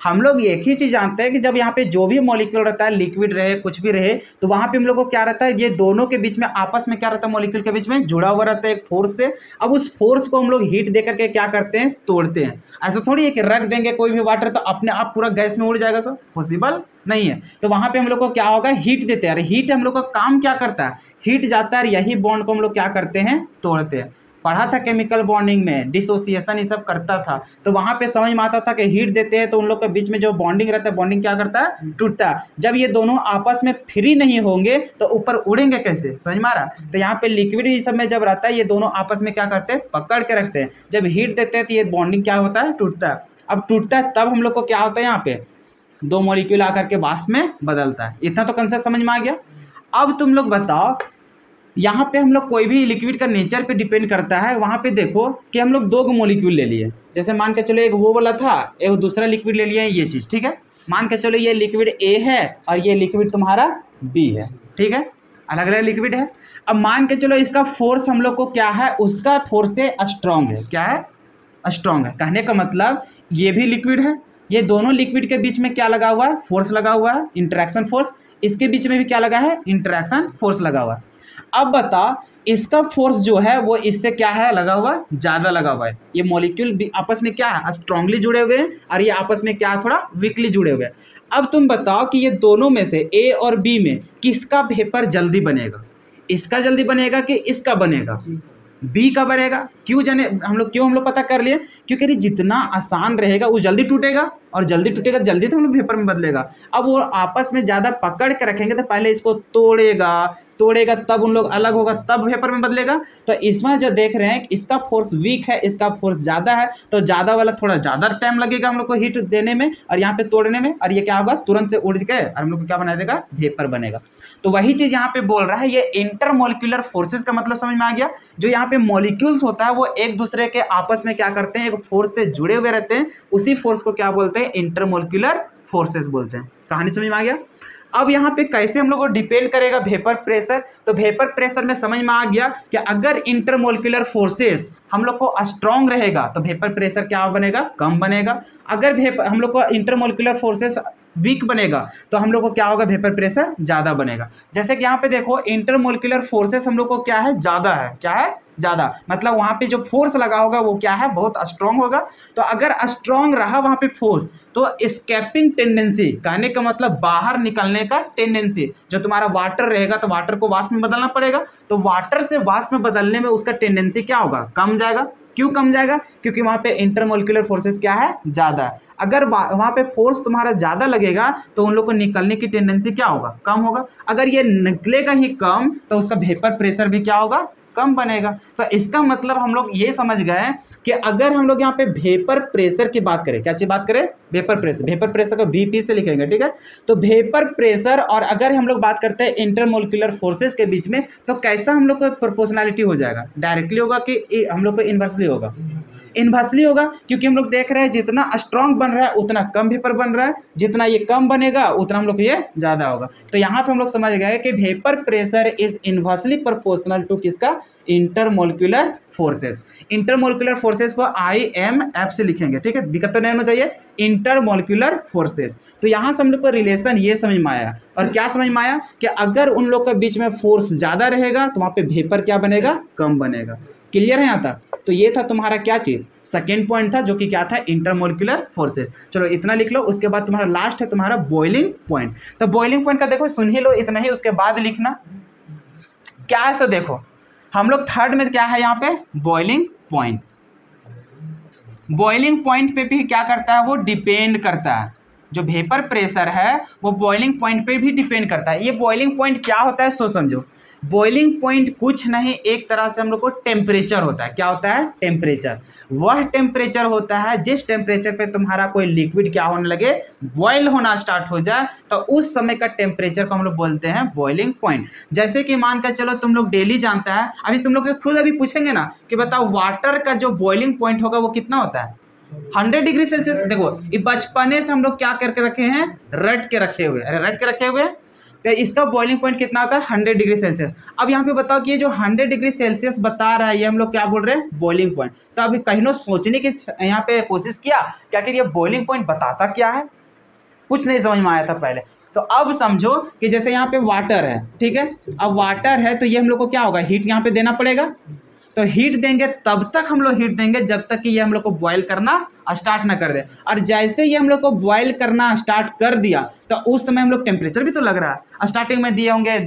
A: हम लोग एक ही चीज़ जानते हैं कि जब यहाँ पे जो भी मॉलिक्यूल रहता है लिक्विड रहे, कुछ भी रहे तो वहाँ पे हम लोग को क्या रहता है? ये दोनों के बीच में, आपस में क्या रहता है मॉलिक्यूल के बीच में? जुड़ा हुआ रहता है एक फोर्स से। अब उस फोर्स को हम लोग हीट दे करके क्या करते हैं? तोड़ते हैं। ऐसा थोड़ी है कि रख देंगे कोई भी वाटर तो अपने आप पूरा गैस में उड़ जाएगा सर पॉसिबल नहीं है। तो वहाँ पे हम लोग को क्या होगा? हीट देते हैं। अरे हीट हम लोग का काम क्या करता है? हीट जाता है यही बॉन्ड को हम लोग क्या करते हैं? तोड़ते हैं। पढ़ा था केमिकल बॉन्डिंग में डिसोसिएशन ये सब करता था। तो वहाँ पे समझ में आता था कि हीट देते हैं तो उन लोग के बीच में जो बॉन्डिंग रहता है बॉन्डिंग क्या करता है? टूटता है। जब ये दोनों आपस में फ्री नहीं होंगे तो ऊपर उड़ेंगे कैसे? समझ मारा तो यहाँ पे लिक्विड ये सब में जब रहता है ये दोनों आपस में क्या करते हैं? पकड़ के रखते हैं। जब हीट देते हैं तो ये बॉन्डिंग क्या होता है? टूटता है। अब टूटता है तब हम लोग को क्या होता है यहाँ पे? दो मोलिक्यूल आकर के वाष्प में बदलता है। इतना तो कंसेप्ट समझ में आ गया। अब तुम लोग बताओ यहाँ पे हम लोग कोई भी लिक्विड का नेचर पे डिपेंड करता है, वहाँ पे देखो कि हम लोग दो मोलिक्यूल ले लिए। जैसे मान के चलो एक वो वाला था, एक दूसरा लिक्विड ले लिया, ये चीज़, ठीक है? मान के चलो ये लिक्विड ए है और ये लिक्विड तुम्हारा बी है, ठीक है? अलग अलग लिक्विड है। अब मान के चलो इसका फोर्स हम लोग को क्या है? उसका फोर्स से स्ट्रांग है। क्या है? स्ट्रांग है। कहने का मतलब ये भी लिक्विड है। ये दोनों लिक्विड के बीच में क्या लगा हुआ है? फोर्स लगा हुआ है। इंट्रैक्शन फोर्स इसके बीच में भी क्या लगा है? इंट्रैक्शन फोर्स लगा हुआ है। अब बता इसका फोर्स जो है वो इससे क्या है? लगा हुआ ज़्यादा लगा हुआ है। ये मॉलिक्यूल भी आपस में क्या है? स्ट्रांगली जुड़े हुए हैं और ये आपस में क्या है? थोड़ा वीकली जुड़े हुए हैं। अब तुम बताओ कि ये दोनों में से ए और बी में किसका पेपर जल्दी बनेगा? इसका जल्दी बनेगा कि इसका बनेगा? बी का बनेगा? क्यों जाने हम लोग क्यों हम लोग पता कर लिए? क्योंकि जितना आसान रहेगा वो जल्दी टूटेगा। और जल्दी टूटेगा जल्दी तो हम लोग पेपर में बदलेगा। अब वो आपस में ज़्यादा पकड़ के रखेंगे तो पहले इसको तोड़ेगा तोड़ेगा, तब उन लोग अलग होगा, तब पेपर में बदलेगा। तो इसमें जो देख रहे हैं इसका फोर्स वीक है, इसका फोर्स ज़्यादा है तो ज़्यादा वाला थोड़ा ज़्यादा टाइम लगेगा हम लोग को हीट देने में और यहाँ पे तोड़ने में और ये क्या होगा? तुरंत से उड़ के और हम लोग को क्या बना देगा? वेपर बनेगा। तो वही चीज़ यहाँ पे बोल रहा है, ये इंटरमोलिकुलर फोर्सेज का मतलब समझ में आ गया। जो यहाँ पे मोलिक्यूल्स होता है, वो एक दूसरे के आपस में क्या करते हैं, एक फोर्स से जुड़े हुए रहते हैं, उसी फोर्स को क्या बोलते हैं? इंटरमोलिकुलर फोर्सेस बोलते हैं। कहानी समझ में आ गया? अब यहाँ पे कैसे हम लोग को डिपेंड करेगा वेपर प्रेशर तो वेपर प्रेशर में समझ में आ गया कि अगर इंटरमोलिकुलर फोर्सेस हम लोग को स्ट्रांग रहेगा तो वेपर प्रेशर क्या बनेगा? कम बनेगा। अगर हम लोग को इंटरमोलिकुलर फोर्सेस वीक बनेगा तो हम लोग को क्या होगा? वेपर प्रेशर ज़्यादा बनेगा। जैसे कि यहाँ पे देखो इंटरमोलिकुलर फोर्सेस हम लोग को क्या है? ज़्यादा है। क्या है? ज़्यादा। मतलब वहाँ पे जो फोर्स लगा होगा, वो क्या है? बहुत स्ट्रांग होगा। तो अगर स्ट्रांग रहा वहाँ पे फोर्स तो स्केपिंग टेंडेंसी कहने का मतलब बाहर निकलने का टेंडेंसी जो तुम्हारा वाटर रहेगा तो वाटर को वाष्प में बदलना पड़ेगा। तो वाटर से वाष्प में बदलने में उसका टेंडेंसी क्या होगा? कम जाएगा। क्यों कम जाएगा? क्योंकि वहाँ पे इंटरमोलिकुलर फोर्सेस क्या है? ज़्यादा है। अगर वहाँ पे फोर्स तुम्हारा ज़्यादा लगेगा तो उन लोग को निकलने की टेंडेंसी क्या होगा? कम होगा। अगर ये निकलेगा ही कम तो उसका वेपर प्रेशर भी क्या होगा? कम बनेगा। तो इसका मतलब हम लोग ये समझ गए कि अगर हम लोग यहाँ पे भेपर प्रेशर की बात करें, क्या चीज़ बात करें? भेपर प्रेशर भेपर प्रेशर को वी से लिखेंगे, ठीक है? तो भेपर प्रेशर और अगर हम लोग बात करते हैं इंटरमोलिकुलर फोर्सेस के बीच में तो कैसा हम लोग को प्रोपोर्शनैलिटी हो जाएगा? डायरेक्टली होगा कि हम लोग को इन्वर्सली होगा? इन्वर्सली होगा, क्योंकि हम लोग देख रहे हैं जितना स्ट्रांग बन रहा है, उतना कम वेपर बन रहा है। जितना ये कम बनेगा, उतना हम लोग ये ज़्यादा होगा। तो यहाँ पे हम लोग समझ गए कि vapour pressure is inversely proportional to किसका? इंटरमोलिकुलर फोर्सेस इंटरमोलिकुलर फोर्सेस को आई एम एफ़ से लिखेंगे, ठीक है? दिक्कत तो नहीं होना चाहिए। इंटरमोलिकुलर फोर्सेस तो यहाँ से हम लोग को रिलेशन ये समझ में आया। और क्या समझ में आया? कि अगर उन लोग के बीच में फोर्स ज़्यादा रहेगा तो वहाँ पे वेपर क्या बनेगा? कम बनेगा। क्लियर है यहाँ तक? तो ये था तुम्हारा क्या चीज़? सेकेंड पॉइंट था जो कि क्या था? इंटरमोलिकुलर फोर्सेस चलो इतना लिख लो, उसके बाद तुम्हारा लास्ट है तुम्हारा बॉइलिंग पॉइंट तो बॉइलिंग पॉइंट का देखो, सुन ही लो इतना ही, उसके बाद लिखना। क्या है सो देखो, हम लोग थर्ड में क्या है यहाँ पे? बॉइलिंग पॉइंट बॉइलिंग पॉइंट पे भी क्या करता है? वो डिपेंड करता है। जो वेपर प्रेशर है, वो बॉइलिंग पॉइंट पे भी डिपेंड करता है। ये बॉइलिंग पॉइंट क्या होता है, सो समझो। बॉइलिंग पॉइंट कुछ नहीं, एक तरह से हम लोग को टेम्परेचर होता है। क्या होता है? टेम्परेचर वह टेम्परेचर होता है जिस टेम्परेचर पे तुम्हारा कोई लिक्विड क्या होने लगे बॉयल होना स्टार्ट हो जाए तो उस समय का टेम्परेचर को हम लोग बोलते हैं बॉइलिंग पॉइंट जैसे कि मान कर चलो तुम लोग डेली जानता है, अभी तुम लोग से खुद अभी पूछेंगे ना कि बताओ वाटर का जो बॉइलिंग पॉइंट होगा वो कितना होता है? हंड्रेड डिग्री सेल्सियस देखो, ये बचपने से हम लोग क्या करके रखे हैं? रट के रखे हुए अरे, रट के रखे हुए तो इसका बॉइलिंग पॉइंट कितना आता है? हंड्रेड डिग्री सेल्सियस अब यहाँ पे बताओ कि ये जो हंड्रेड डिग्री सेल्सियस बता रहा है, ये हम लोग क्या बोल रहे हैं? बॉइलिंग पॉइंट तो अभी कहीं ना सोचने की यहाँ पे कोशिश किया, क्या कि ये बॉइलिंग पॉइंट बताता क्या है? कुछ नहीं समझ में आया था पहले. तो अब समझो कि जैसे यहाँ पे वाटर है, ठीक है? अब वाटर है तो ये हम लोग को क्या होगा? हीट यहाँ पे देना पड़ेगा? तो हीट देंगे, तब तक हम लोग हीट देंगे, जब तक कि ये हम लोग को बॉयल करना स्टार्ट ना कर दे। और जैसे ही हम लोग को बॉयल करना स्टार्ट कर दिया तो उस समय हम लोग टेम्परेचर भी तो लग रहा है। स्टार्टिंग में दिए होंगे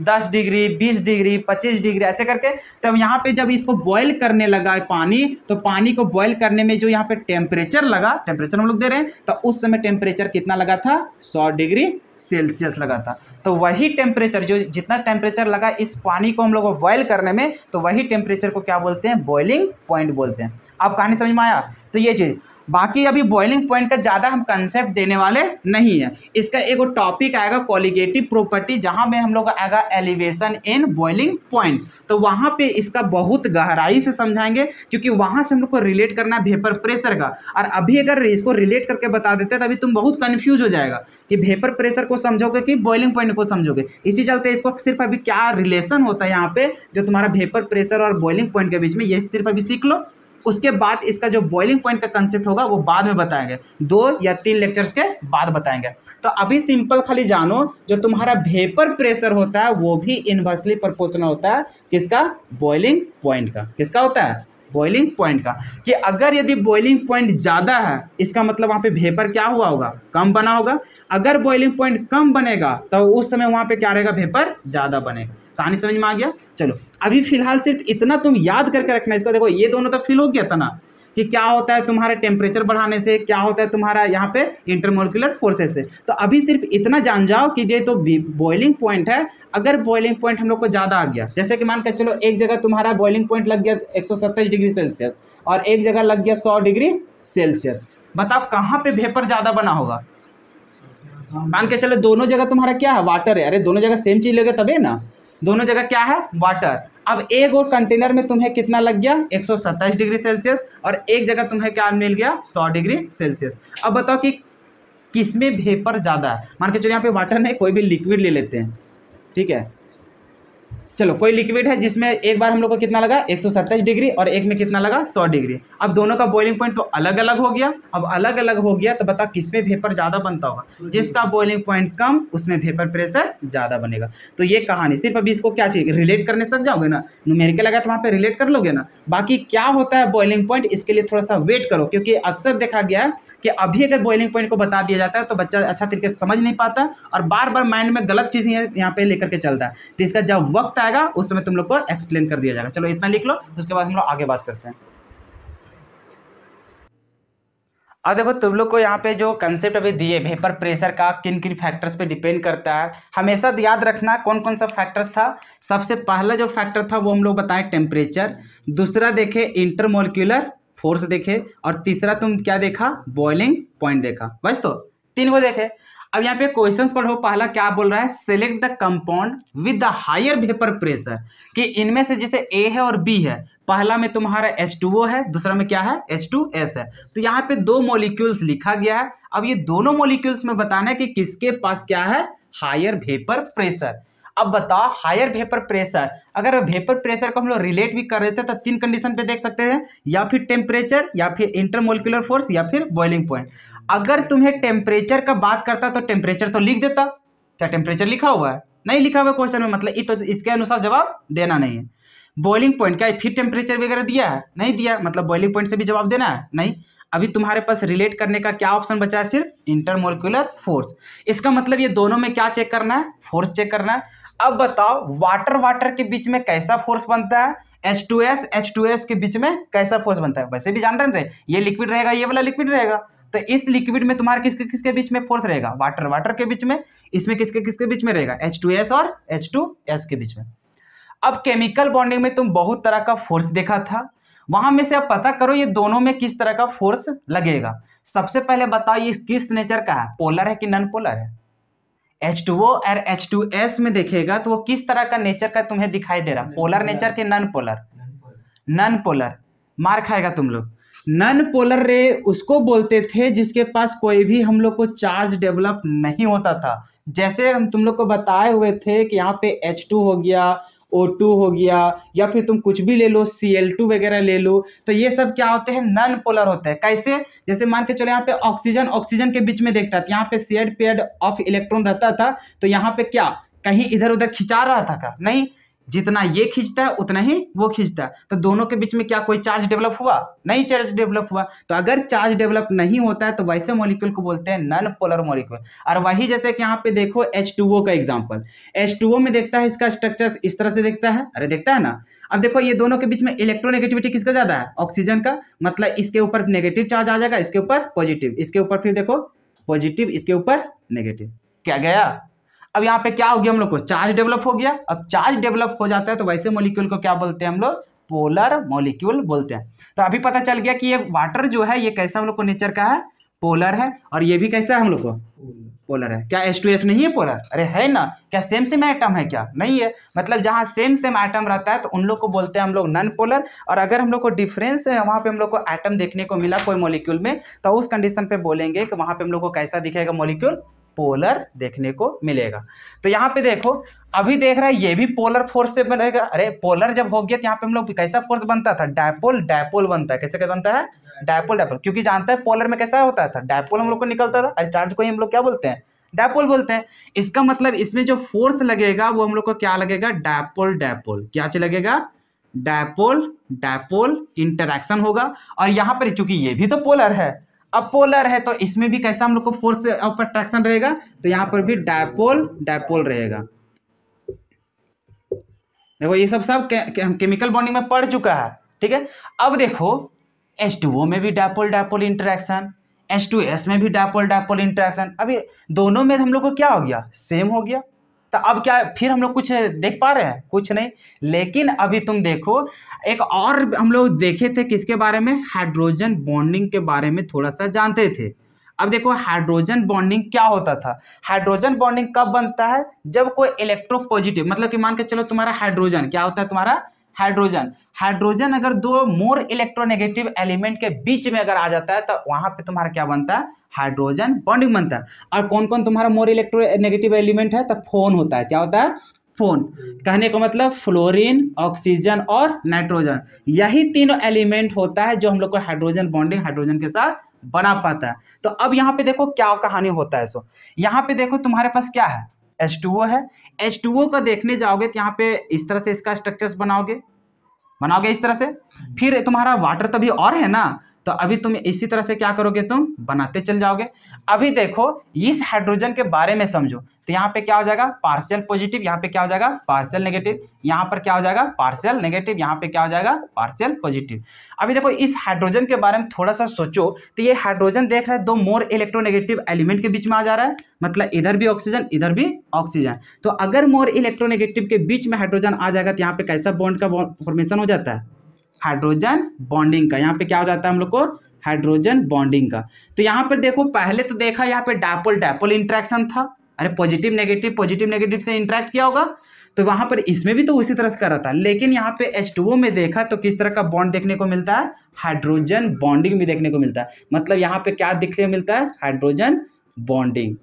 A: दस डिग्री, बीस डिग्री, पच्चीस डिग्री, ऐसे करके। तब यहाँ पे जब इसको बॉयल करने लगा पानी तो पानी को बॉयल करने में जो यहाँ पे टेम्परेचर लगा टेम्परेचर हम लोग दे रहे हैं तो उस समय टेम्परेचर कितना लगा था? सौ डिग्री। सेल्सियस लगा था तो वही टेम्परेचर जो जितना टेम्परेचर लगा, इस पानी को हम लोग बॉयल करने में तो वही टेम्परेचर को क्या बोलते हैं? बॉइलिंग पॉइंट बोलते हैं। आप कहानी समझ में आया? तो ये चीज़ बाकी अभी बॉइलिंग पॉइंट का ज़्यादा हम कंसेप्ट देने वाले नहीं है। इसका एक टॉपिक आएगा क्वालिगेटिव प्रॉपर्टी जहाँ में हम लोग आएगा एलिवेशन इन बॉइलिंग पॉइंट तो वहाँ पे इसका बहुत गहराई से समझाएँगे, क्योंकि वहाँ से हम लोग को रिलेट करना है वेपर प्रेशर का। और अभी अगर इसको रिलेट करके बता देते हैं, तभी तुम बहुत कन्फ्यूज़ हो जाएगा कि वेपर प्रेशर को समझोगे कि बॉइलिंग पॉइंट को समझोगे। इसी चलते इसको सिर्फ़ अभी क्या रिलेशन होता है यहाँ पे, जो तुम्हारा वेपर प्रेशर और बॉइलिंग पॉइंट के बीच में, ये सिर्फ़ अभी सीख लो। उसके बाद इसका जो बॉइलिंग पॉइंट का कंसेप्ट होगा, वो बाद में बताएँगे। दो या तीन लेक्चर्स के बाद बताएँगे। तो अभी सिंपल खाली जानो, जो तुम्हारा वेपर प्रेशर होता है, वो भी इन्वर्सली प्रोपोर्शनल होता है। किसका? बॉइलिंग पॉइंट का। किसका होता है? बॉइलिंग पॉइंट का। कि अगर यदि बॉइलिंग पॉइंट ज़्यादा है, इसका मतलब वहाँ पे वेपर क्या हुआ होगा? कम बना होगा। अगर बॉइलिंग पॉइंट कम बनेगा तो उस समय वहाँ पे क्या रहेगा? भेपर ज़्यादा बनेगा। कहानी समझ में आ गया? चलो। अभी फ़िलहाल सिर्फ़ इतना तुम याद करके रखना इसको देखो ये दोनों तो फिल हो गया था ना कि क्या होता है तुम्हारे टेम्परेचर बढ़ाने से क्या होता है तुम्हारा यहाँ पे इंटरमोलिकुलर फोर्सेस से। तो अभी सिर्फ़ इतना जान जाओ कि ये तो बॉइलिंग पॉइंट है। अगर बॉइलिंग पॉइंट हम लोग को ज़्यादा आ गया जैसे कि मान कर चलो एक जगह तुम्हारा बॉइलिंग पॉइंट लग गया एक सौ सत्ताईस डिग्री सेल्सियस और एक जगह लग गया सौ डिग्री सेल्सियस बताओ कहाँ पे वेपर ज़्यादा बना होगा? मान के चलो दोनों जगह तुम्हारा क्या है? वाटर है। अरे दोनों जगह सेम चीज़ लगे तभी ना। दोनों जगह क्या है? वाटर अब एक और कंटेनर में तुम्हें कितना लग गया? एक सौ सत्ताईस डिग्री सेल्सियस और एक जगह तुम्हें क्या मिल गया? 100 डिग्री सेल्सियस अब बताओ कि किसमें भेपर ज़्यादा है? मान के चलो यहाँ पे वाटर नहीं कोई भी लिक्विड ले लेते हैं। ठीक है? चलो, कोई लिक्विड है जिसमें एक बार हम लोग को कितना लगा? एक सौ सत्ताईस डिग्री और एक में कितना लगा? 100 डिग्री। अब दोनों का बॉइलिंग पॉइंट तो अलग अलग हो गया। अब अलग अलग हो गया तो बता किसमें वेपर ज़्यादा बनता होगा? जिसका बॉइलिंग पॉइंट कम, उसमें वेपर प्रेशर ज़्यादा बनेगा। तो ये कहानी, सिर्फ़ अभी इसको क्या चाहिए? रिलेट करने सक जाओगे ना? न्यूमेरिकल लगा तो वहाँ पर रिलेट कर लोगे ना, बाकी क्या होता है बॉइलिंग पॉइंट इसके लिए थोड़ा सा वेट करो, क्योंकि अक्सर देखा गया है कि अभी अगर बॉइलिंग पॉइंट को बता दिया जाता है तो बच्चा अच्छा तरीके से समझ नहीं पाता और बार बार माइंड में गलत चीज़ यहाँ पे लेकर के चलता है। तो इसका जब वक्त आएगा उस समय तुम लोग को एक्सप्लेन कर दिया जाएगा। चलो, इतना लिख लो, उसके बाद हम लोग आगे बात करते हैं। अब देखो, तुम लोग को यहाँ पे जो कंसेप्ट अभी दिए वेपर प्रेशर का, किन किन फैक्टर्स पे डिपेंड करता है, हमेशा याद रखना कौन कौन सा फैक्टर्स था। सबसे पहला जो फैक्टर था, वो हम लोग बताएँ टेम्परेचर दूसरा देखे इंटरमोलिकुलर फोर्स देखे, और तीसरा तुम क्या देखा? बॉइलिंग पॉइंट देखा। बस तो तीन को देखे। अब यहाँ पे क्वेश्चन पढ़ो। पहला क्या बोल रहा है? Select the compound with the higher vapour pressure कि इनमें से जैसे ए है और बी है, पहला में तुम्हारा H2O है, दूसरा में क्या है? H2S है। तो यहाँ पे दो मोलिक्यूल्स लिखा गया है। अब ये दोनों मोलिक्यूल्स में बताना है कि किसके पास क्या है? हायर वेपर प्रेशर अब बताओ हायर वेपर प्रेशर अगर वेपर प्रेशर को हम लोग रिलेट भी कर रहे थे तो तीन कंडीशन पे देख सकते हैं, या फिर टेम्परेचर या फिर इंटरमोलिकुलर फोर्स या फिर बॉइलिंग पॉइंट अगर तुम्हें टेम्परेचर का बात करता तो टेम्परेचर तो लिख देता। क्या टेम्परेचर लिखा हुआ है? नहीं लिखा हुआ क्वेश्चन में मतलब तो इसके अनुसार जवाब देना नहीं है। बॉइलिंग पॉइंट क्या फिर टेम्परेचर वगैरह दिया है? नहीं दिया। मतलब बॉइलिंग पॉइंट से भी जवाब देना है? नहीं। अभी तुम्हारे पास रिलेट करने का क्या ऑप्शन बचा है? सिर्फ़ इंटरमोलिकुलर फोर्स इसका मतलब ये दोनों में क्या चेक करना है? फोर्स चेक करना है। अब बताओ वाटर वाटर के बीच में कैसा फोर्स बनता है? H two S H two S के बीच में कैसा फोर्स बनता है? वैसे भी जान रहे ये लिक्विड रहेगा, ये वाला लिक्विड रहेगा। तो इस लिक्विड में तुम्हारा किसके किसके बीच में फोर्स रहेगा? वाटर वाटर के बीच में। इसमें किसके किसके बीच में रहेगा? एच टू एस और एच टू एस के बीच में। अब केमिकल बॉन्डिंग में तुम बहुत तरह का फोर्स देखा था। वहाँ में से आप पता करो ये दोनों में किस तरह का फोर्स लगेगा। सबसे पहले बताओ ये किस नेचर का है? पोलर है कि नॉन पोलर है? एच टू ओ और एच टू एस में देखेगा तो वो किस तरह का नेचर का तुम्हें दिखाई दे रहा? पोलर नेचर के नॉन पोलर नॉन पोलर मार खाएगा तुम लोग। नन पोलर रे उसको बोलते थे, जिसके पास कोई भी हम लोग को चार्ज डेवलप नहीं होता था। जैसे हम तुम लोग को बताए हुए थे कि यहाँ पे एच टू हो गया ओ टू हो गया, या फिर तुम कुछ भी ले लो सी एल टू वगैरह ले लो तो ये सब क्या होते हैं? नन पोलर होते हैं। कैसे? जैसे मान के चलो यहाँ पे ऑक्सीजन ऑक्सीजन के बीच में देखता था, यहाँ पे शेड पेड ऑफ़ इलेक्ट्रॉन रहता था तो यहाँ पे क्या? कहीं इधर उधर खिंचा रहा था का नहीं। जितना ये खींचता है, उतना ही वो खींचता है। तो दोनों के बीच में क्या कोई चार्ज डेवलप हुआ? नहीं चार्ज डेवलप हुआ। तो अगर चार्ज डेवलप नहीं होता है तो वैसे मॉलिक्यूल को बोलते हैं नन पोलर मॉलिक्यूल और वही जैसे कि यहाँ पे देखो H2O का एग्ज़ाम्पल H2O में देखता है इसका स्ट्रक्चर इस तरह से देखता है। अरे देखता है ना? अब देखो ये दोनों के बीच में इलेक्ट्रोनेगेटिविटी किसका ज़्यादा है? ऑक्सीजन का। मतलब इसके ऊपर नेगेटिव चार्ज आ जाएगा, इसके ऊपर पॉजिटिव इसके ऊपर फिर देखो पॉजिटिव इसके ऊपर नेगेटिव क्या गया? अब यहाँ पे क्या हो गया हम लोग को? चार्ज डेवलप हो गया। अब चार्ज डेवलप हो जाता है तो वैसे मोलिक्यूल को क्या बोलते हैं हम लोग? पोलर मोलिक्यूल बोलते हैं। तो अभी पता चल गया कि ये वाटर जो है, ये कैसा हम लोग को नेचर का है? पोलर है। और ये भी कैसा है हम लोग को? पोलर है। क्या एस टू एस नहीं है पोलर अरे है ना। क्या सेम सेम एटम है क्या? नहीं है। मतलब जहाँ सेम सेम आइटम रहता है तो उन लोग को बोलते हैं हम लोग नन पोलर और अगर हम लोग को डिफरेंस है, वहाँ पे हम लोग को आइटम देखने को मिला कोई मॉलिक्यूल में तो उस कंडीशन पे बोलेंगे कि वहाँ पे हम लोग को कैसा दिखेगा मॉलिक्यूल पोलर देखने को मिलेगा। तो यहाँ पे देखो, अभी देख रहा है, ये भी पोलर फोर्स से बनेगा। अरे पोलर जब हो गया तो यहाँ पे हम लोग कैसा फोर्स बनता था? डायपोल डायपोल बनता है। कैसे क्या बनता है? डायपोल डायपोल क्योंकि जानता है पोलर में कैसा होता था? डायपोल हम लोग को निकलता था। अरे चार्ज को ही हम लोग क्या बोलते हैं? डायपोल बोलते हैं। इसका मतलब इसमें जो फोर्स लगेगा, वो हम लोग को क्या लगेगा? डायपोल डायपोल क्या चीज़ लगेगा? डायपोल डायपोल इंटरेक्शन होगा। और यहाँ पर, चूँकि ये भी तो पोलर है अब पोलर है तो इसमें भी कैसा हम लोग को फोर्स ऑफ़ अट्रैक्शन रहेगा? तो यहाँ पर भी डायपोल डायपोल रहेगा। देखो, ये सब सब केमिकल बॉन्डिंग में पड़ चुका है, ठीक है? अब देखो एच में भी dipole dipole interaction H two S में भी डायपोल डायपोल इंटरेक्शन अभी दोनों में हम लोग को क्या हो गया? सेम हो गया। तो अब क्या फिर हम लोग कुछ देख पा रहे हैं? कुछ नहीं। लेकिन अभी तुम देखो, एक और हम लोग देखे थे किसके बारे में? हाइड्रोजन बॉन्डिंग के बारे में थोड़ा सा जानते थे। अब देखो, हाइड्रोजन बॉन्डिंग क्या होता था? हाइड्रोजन बॉन्डिंग कब बनता है? जब कोई इलेक्ट्रो पॉजिटिव मतलब कि मान के चलो तुम्हारा हाइड्रोजन, क्या होता है तुम्हारा? हाइड्रोजन। हाइड्रोजन अगर दो मोर इलेक्ट्रोनेगेटिव एलिमेंट के बीच में अगर आ जाता है तो वहाँ पे तुम्हारा क्या बनता है? हाइड्रोजन बॉन्डिंग बनता है। और कौन कौन तुम्हारा मोर इलेक्ट्रोनेगेटिव एलिमेंट है तो फ़ोन होता है। क्या होता है? फ़ोन। कहने का मतलब फ्लोरीन, ऑक्सीजन और नाइट्रोजन। यही तीनों एलिमेंट होता है जो हम लोग को हाइड्रोजन बॉन्डिंग, हाइड्रोजन के साथ बना पाता है। तो अब यहाँ पे देखो क्या कहानी होता है, सो। यहाँ पे देखो तुम्हारे पास क्या है? H2O है। H2O का देखने जाओगे तो यहाँ पे इस तरह से इसका स्ट्रक्चर्स बनाओगे। बनाओगे इस तरह से। फिर तुम्हारा वाटर तभी और है ना। तो अभी तुम इसी तरह से क्या करोगे तुम? बनाते चल जाओगे। अभी देखो, इस हाइड्रोजन के बारे में समझो। तो यहाँ पे क्या हो जाएगा? पार्शियल पॉजिटिव यहाँ पे क्या हो जाएगा? पार्शियल नेगेटिव यहाँ पर क्या हो जाएगा? पार्शियल नेगेटिव यहाँ पे क्या हो जाएगा? पार्शियल पॉजिटिव अभी देखो, इस हाइड्रोजन के बारे में थोड़ा सा सोचो। तो ये हाइड्रोजन देख रहा है, दो मोर इलेक्ट्रोनेगेटिव एलिमेंट के बीच में आ जा रहा है। मतलब इधर भी ऑक्सीजन इधर भी ऑक्सीजन तो अगर मोर इलेक्ट्रोनेगेटिव के बीच में हाइड्रोजन आ जाएगा तो यहाँ पे कैसा बॉन्ड का फॉर्मेशन हो जाता है? हाइड्रोजन बॉन्डिंग का। यहाँ पे क्या हो जाता है हम लोग को? हाइड्रोजन बॉन्डिंग का। तो यहाँ पर देखो, पहले तो देखा, यहाँ पे डायपोल डायपोल इंट्रैक्शन था। अरे पॉजिटिव नेगेटिव पॉजिटिव नेगेटिव से इंट्रैक्ट किया होगा। तो वहाँ पर इसमें भी तो उसी तरह से कर रहा था। लेकिन यहाँ पे H2O में देखा तो किस तरह का बॉन्ड देखने को मिलता है? हाइड्रोजन बॉन्डिंग भी देखने को मिलता है। मतलब यहाँ पे क्या दिखने को मिलता है? Hydrogen bonding.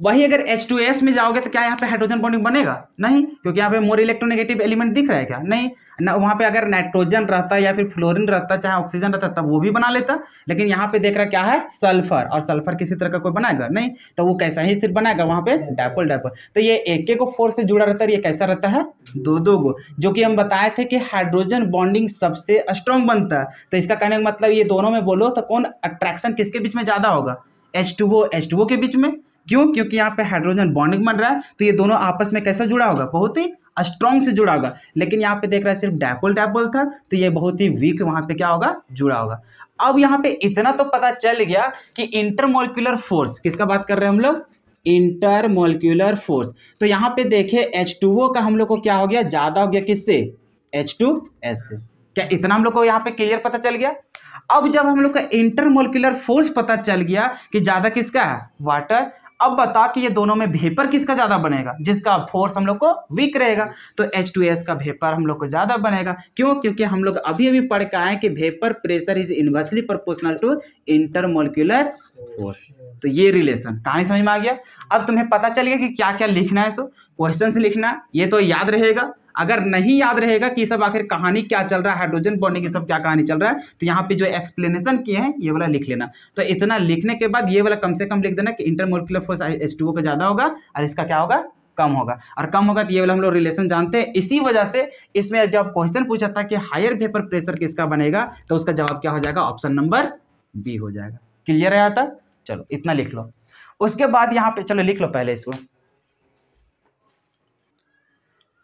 A: वही अगर H2S में जाओगे तो क्या यहाँ पे हाइड्रोजन बॉन्डिंग बनेगा? नहीं, क्योंकि यहाँ पे मोर इलेक्ट्रोनेगेटिव एलिमेंट दिख रहा है क्या? नहीं, ना, वहाँ पे अगर नाइट्रोजन रहता या फिर फ्लोरिन रहता, चाहे ऑक्सीजन रहता, तब वो भी बना लेता। लेकिन यहाँ पे देख रहा क्या है? सल्फ़र और सल्फ़र किसी तरह का कोई बनाएगा? नहीं तो वो कैसा ही सिर्फ़ बनाएगा? वहाँ पे डायपोल डायपोल तो ये एक एक फोर्स से जुड़ा रहता है ये कैसा रहता है? दो दो गो। जो कि हम बताए थे कि हाइड्रोजन बॉन्डिंग सबसे स्ट्रॉन्ग बनता है। तो इसका कहने का मतलब ये दोनों में बोलो तो कौन? अट्रैक्शन किसके बीच में ज़्यादा होगा? H two O H two के बीच में। क्यों? क्योंकि यहाँ पे हाइड्रोजन बॉन्डिंग बन रहा है तो ये दोनों आपस में कैसा जुड़ा होगा? बहुत ही स्ट्रॉन्ग से जुड़ा होगा। लेकिन यहाँ पे देख रहा है सिर्फ़ डैपोल डैपोल था तो ये बहुत ही वीक वहाँ पे क्या होगा? जुड़ा होगा। अब यहाँ पे इतना तो पता चल गया कि इंटरमोलिकुलर फोर्स किसका बात कर रहे हैं हम लोग? इंटरमोलिकुलर फोर्स तो यहाँ पे देखे H2O का हम लोग को क्या हो गया? ज़्यादा हो गया किससे? H2S से। क्या इतना हम लोग को यहाँ पे क्लियर पता चल गया? अब जब हम लोग का इंटरमोलिकुलर फोर्स पता चल गया कि ज़्यादा किसका है? वाटर अब बता कि ये दोनों में भेपर किसका ज़्यादा बनेगा? जिसका फोर्स हम लोग को वीक रहेगा तो एच टू एस का भेपर हम लोग को ज़्यादा बनेगा। क्यों? क्योंकि हम लोग अभी अभी पढ़ के आए कि vapour pressure is inversely proportional to intermolecular force तो ये रिलेशन कहानी समझ में आ गया? अब तुम्हें पता चल गया कि क्या क्या लिखना है सो क्वेश्चन लिखना, ये तो याद रहेगा। अगर नहीं याद रहेगा कि सब आखिर कहानी क्या चल रहा है, हाइड्रोजन बॉन्डिंग की सब क्या कहानी चल रहा है तो यहाँ पे जो एक्सप्लेनेशन किए हैं, ये वाला लिख लेना। तो इतना लिखने के बाद ये वाला कम से कम लिख देना कि इंटरमोलिकुलर फोर्स एच का ज़्यादा होगा और इसका क्या होगा? कम होगा। और कम होगा तो ये वाला हम लोग रिलेशन जानते हैं। इसी वजह से इसमें जब क्वेश्चन पूछा था कि हायर वेपर प्रेशर किसका बनेगा तो उसका जवाब क्या हो जाएगा? ऑप्शन नंबर बी हो जाएगा। क्लियर है आता चलो, इतना लिख लो। उसके बाद यहाँ पे, चलो लिख लो पहले इसको।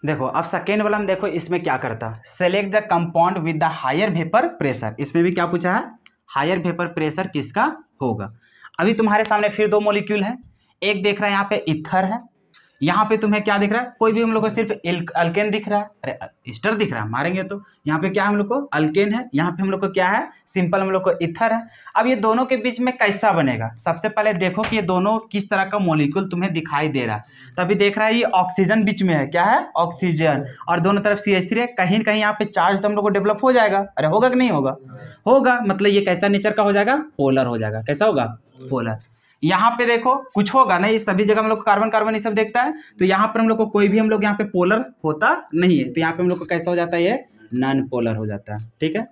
A: देखो, अब सेकेंड वाला हम देखो, इसमें क्या करता? है select the compound with the higher vapour pressure इसमें भी क्या पूछा है? हायर वेपर प्रेशर किसका होगा? अभी तुम्हारे सामने फिर दो मोलिक्यूल है। एक देख रहा है यहाँ पे इथर है। यहाँ पे तुम्हें क्या दिख रहा है? कोई भी हम लोग को सिर्फ़ अल्केन दिख रहा है। अरे स्टर दिख रहा है, मारेंगे तो। यहाँ पे क्या हम लोग को? अल्केन है। यहाँ पे हम लोग को क्या है? सिंपल हम लोग को इथर है। अब ये दोनों के बीच में कैसा बनेगा? सबसे पहले देखो कि ये दोनों किस तरह का मोलिक्यूल तुम्हें दिखाई दे रहा है। तभी देख रहा है ये ऑक्सीजन बीच में है। क्या है? ऑक्सीजन और दोनों तरफ़ सी एच थ्री है। कहीं ना कहीं यहाँ पे चार्ज तो हम लोग को डेवलप हो जाएगा। अरे, होगा कि नहीं होगा? होगा। मतलब ये कैसा नेचर का हो जाएगा? पोलर हो जाएगा। कैसा होगा? पोलर यहाँ पे देखो, कुछ होगा नहीं सभी जगह हम लोग कार्बन कार्बन ये सब देखता है। तो यहाँ पर हम लोग को कोई भी हम लोग यहाँ पे पोलर होता नहीं है। तो यहाँ पे हम लोग को कैसा हो जाता है, ये नॉन पोलर हो जाता है। ठीक है?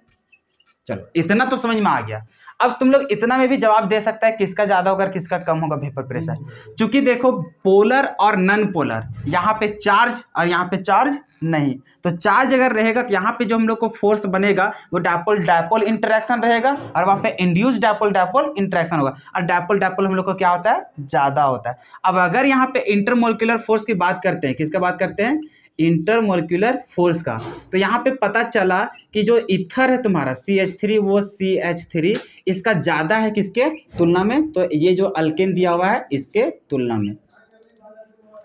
A: चलो, इतना तो समझ में आ गया। अब तुम लोग इतना में भी जवाब दे सकता है किसका ज़्यादा होगा किसका कम होगा वेपर प्रेशर क्योंकि देखो पोलर और नन पोलर यहाँ पे चार्ज और यहाँ पे चार्ज नहीं. तो चार्ज अगर रहेगा तो यहाँ पे जो हम लोग को फोर्स बनेगा वो डायपोल डायपोल इंटरेक्शन रहेगा और वहाँ पे इंड्यूस डायपोल डायपोल इंटरेक्शन होगा. और डायपोल डायपोल हम लोग को क्या होता है? ज़्यादा होता है. अब अगर यहाँ पे इंटरमोलिकुलर फोर्स की बात करते हैं किसका बात करते हैं? इंटरमोलिकुलर फोर्स का। तो यहाँ पे पता चला कि जो इथर है तुम्हारा सी एच थ्री वो सी एच थ्री इसका ज़्यादा है किसके? तुलना में। तो ये जो अल्केन दिया हुआ है, इसके तुलना में।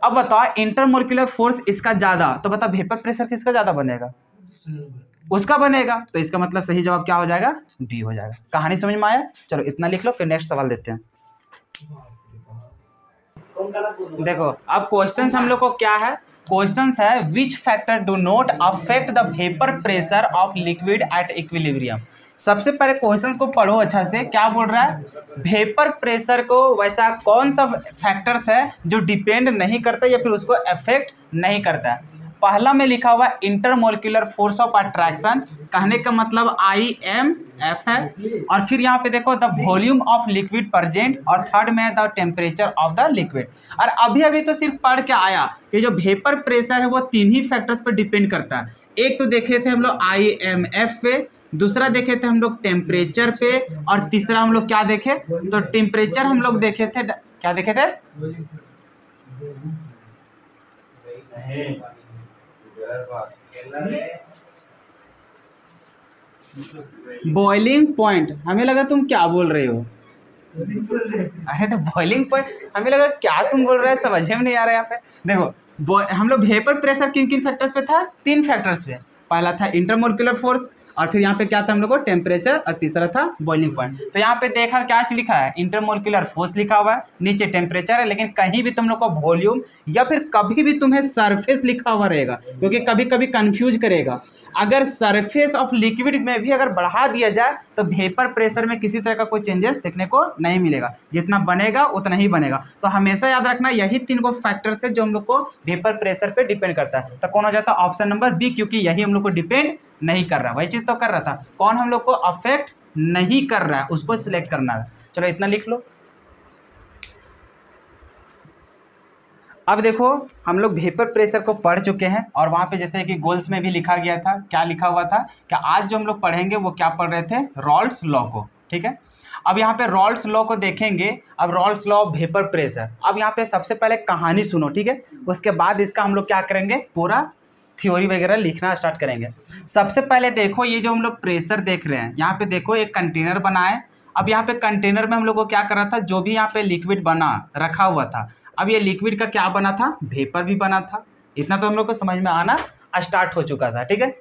A: अब बताओ इंटरमोलिकुलर फोर्स इसका ज़्यादा तो बता वेपर प्रेशर किसका ज़्यादा बनेगा? उसका बनेगा। तो इसका मतलब सही जवाब क्या हो जाएगा? बी हो जाएगा। कहानी समझ में आया? चलो, इतना लिख लो, फिर नेक्स्ट सवाल देते हैं। देखो, अब क्वेश्चन हम लोग को क्या है? क्वेश्चन है which factor do not affect the vapour pressure of liquid at equilibrium सबसे पहले क्वेश्चन को पढ़ो अच्छा से। क्या बोल रहा है? वेपर प्रेशर को वैसा कौन सा फैक्टर्स है जो डिपेंड नहीं करता या फिर उसको अफेक्ट नहीं करता? है पहला में लिखा हुआ इंटरमोलिकुलर फोर्स ऑफ़ अट्रैक्शन कहने का मतलब आई एम एफ़ है और फिर यहाँ पे देखो the volume of liquid present और थर्ड में है the temperature of the liquid और अभी अभी तो सिर्फ़ पढ़ के आया कि जो वेपर प्रेशर है वो तीन ही फैक्टर्स पर डिपेंड करता है एक तो देखे थे हम लोग आई एम एफ़ पे दूसरा देखे थे हम लोग टेम्परेचर पे और तीसरा हम लोग क्या देखे तो टेम्परेचर हम लोग देखे थे क्या देखे थे बॉइलिंग पॉइंट हमें लगा तुम क्या बोल रहे हो? अरे तो बॉइलिंग पॉइंट हमें लगा क्या तुम बोल रहे हो, समझ में नहीं आ रहा है यहाँ पे। देखो हम लोग वेपर प्रेशर किन किन फैक्टर्स पे था? तीन फैक्टर्स पे। पहला था इंटरमोलिकुलर फोर्स और फिर यहाँ पे क्या था हम लोग को? टेम्परेचर और तीसरा था बॉइलिंग पॉइंट तो यहाँ पे देखा क्या लिखा है? इंटरमोलिकुलर फोर्स लिखा हुआ है। नीचे टेम्परेचर है, लेकिन कहीं भी तुम लोग को वॉल्यूम या फिर कभी भी तुम्हें सरफेस लिखा हुआ रहेगा, क्योंकि कभी कभी कन्फ्यूज़ करेगा। अगर सरफेस ऑफ़ लिक्विड में भी अगर बढ़ा दिया जाए तो वेपर प्रेशर में किसी तरह का कोई चेंजेस देखने को नहीं मिलेगा। जितना बनेगा, उतना ही बनेगा। तो हमेशा याद रखना, यही तीन को फैक्टर्स है जो हम लोग को वेपर प्रेशर पे डिपेंड करता है। तो कौन हो जाता है? ऑप्शन नंबर बी क्योंकि यही हम लोग को डिपेंड नहीं कर रहा। वही चीज़ तो कर रहा था। कौन हम लोग को अफेक्ट नहीं कर रहा है, उसको सिलेक्ट करना है। चलो इतना लिख लो। अब देखो, हम लोग वेपर प्रेशर को पढ़ चुके हैं और वहाँ पे जैसे कि गोल्स में भी लिखा गया था, क्या लिखा हुआ था कि आज जो हम लोग पढ़ेंगे वो क्या पढ़ रहे थे? रॉल्स लॉ को, ठीक है? अब यहाँ पे रॉल्स लॉ को देखेंगे, अब Raoult's law of vapour pressure अब यहाँ पे सबसे पहले कहानी सुनो, ठीक है? उसके बाद इसका हम लोग क्या करेंगे? पूरा थ्योरी वगैरह लिखना स्टार्ट करेंगे। सबसे पहले देखो, ये जो हम लोग प्रेशर देख रहे हैं, यहाँ पे देखो, एक कंटेनर बनाए अब यहाँ पे कंटेनर में हम लोग को क्या कर रहा था? जो भी यहाँ पे लिक्विड बना, रखा हुआ था अब ये लिक्विड का क्या बना था? भेपर भी बना था। इतना तो हम लोग को समझ में आना स्टार्ट हो चुका था, ठीक है?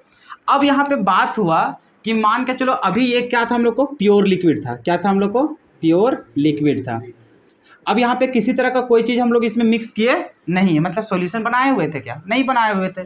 A: अब यहाँ पे बात हुआ कि मान के चलो अभी ये क्या था हम लोग को? प्योर लिक्विड था। क्या था हम लोग को? प्योर लिक्विड था। अब यहाँ पे किसी तरह का कोई चीज़ हम लोग इसमें मिक्स किए नहीं है। मतलब सॉल्यूशन बनाए हुए थे क्या? नहीं बनाए हुए थे।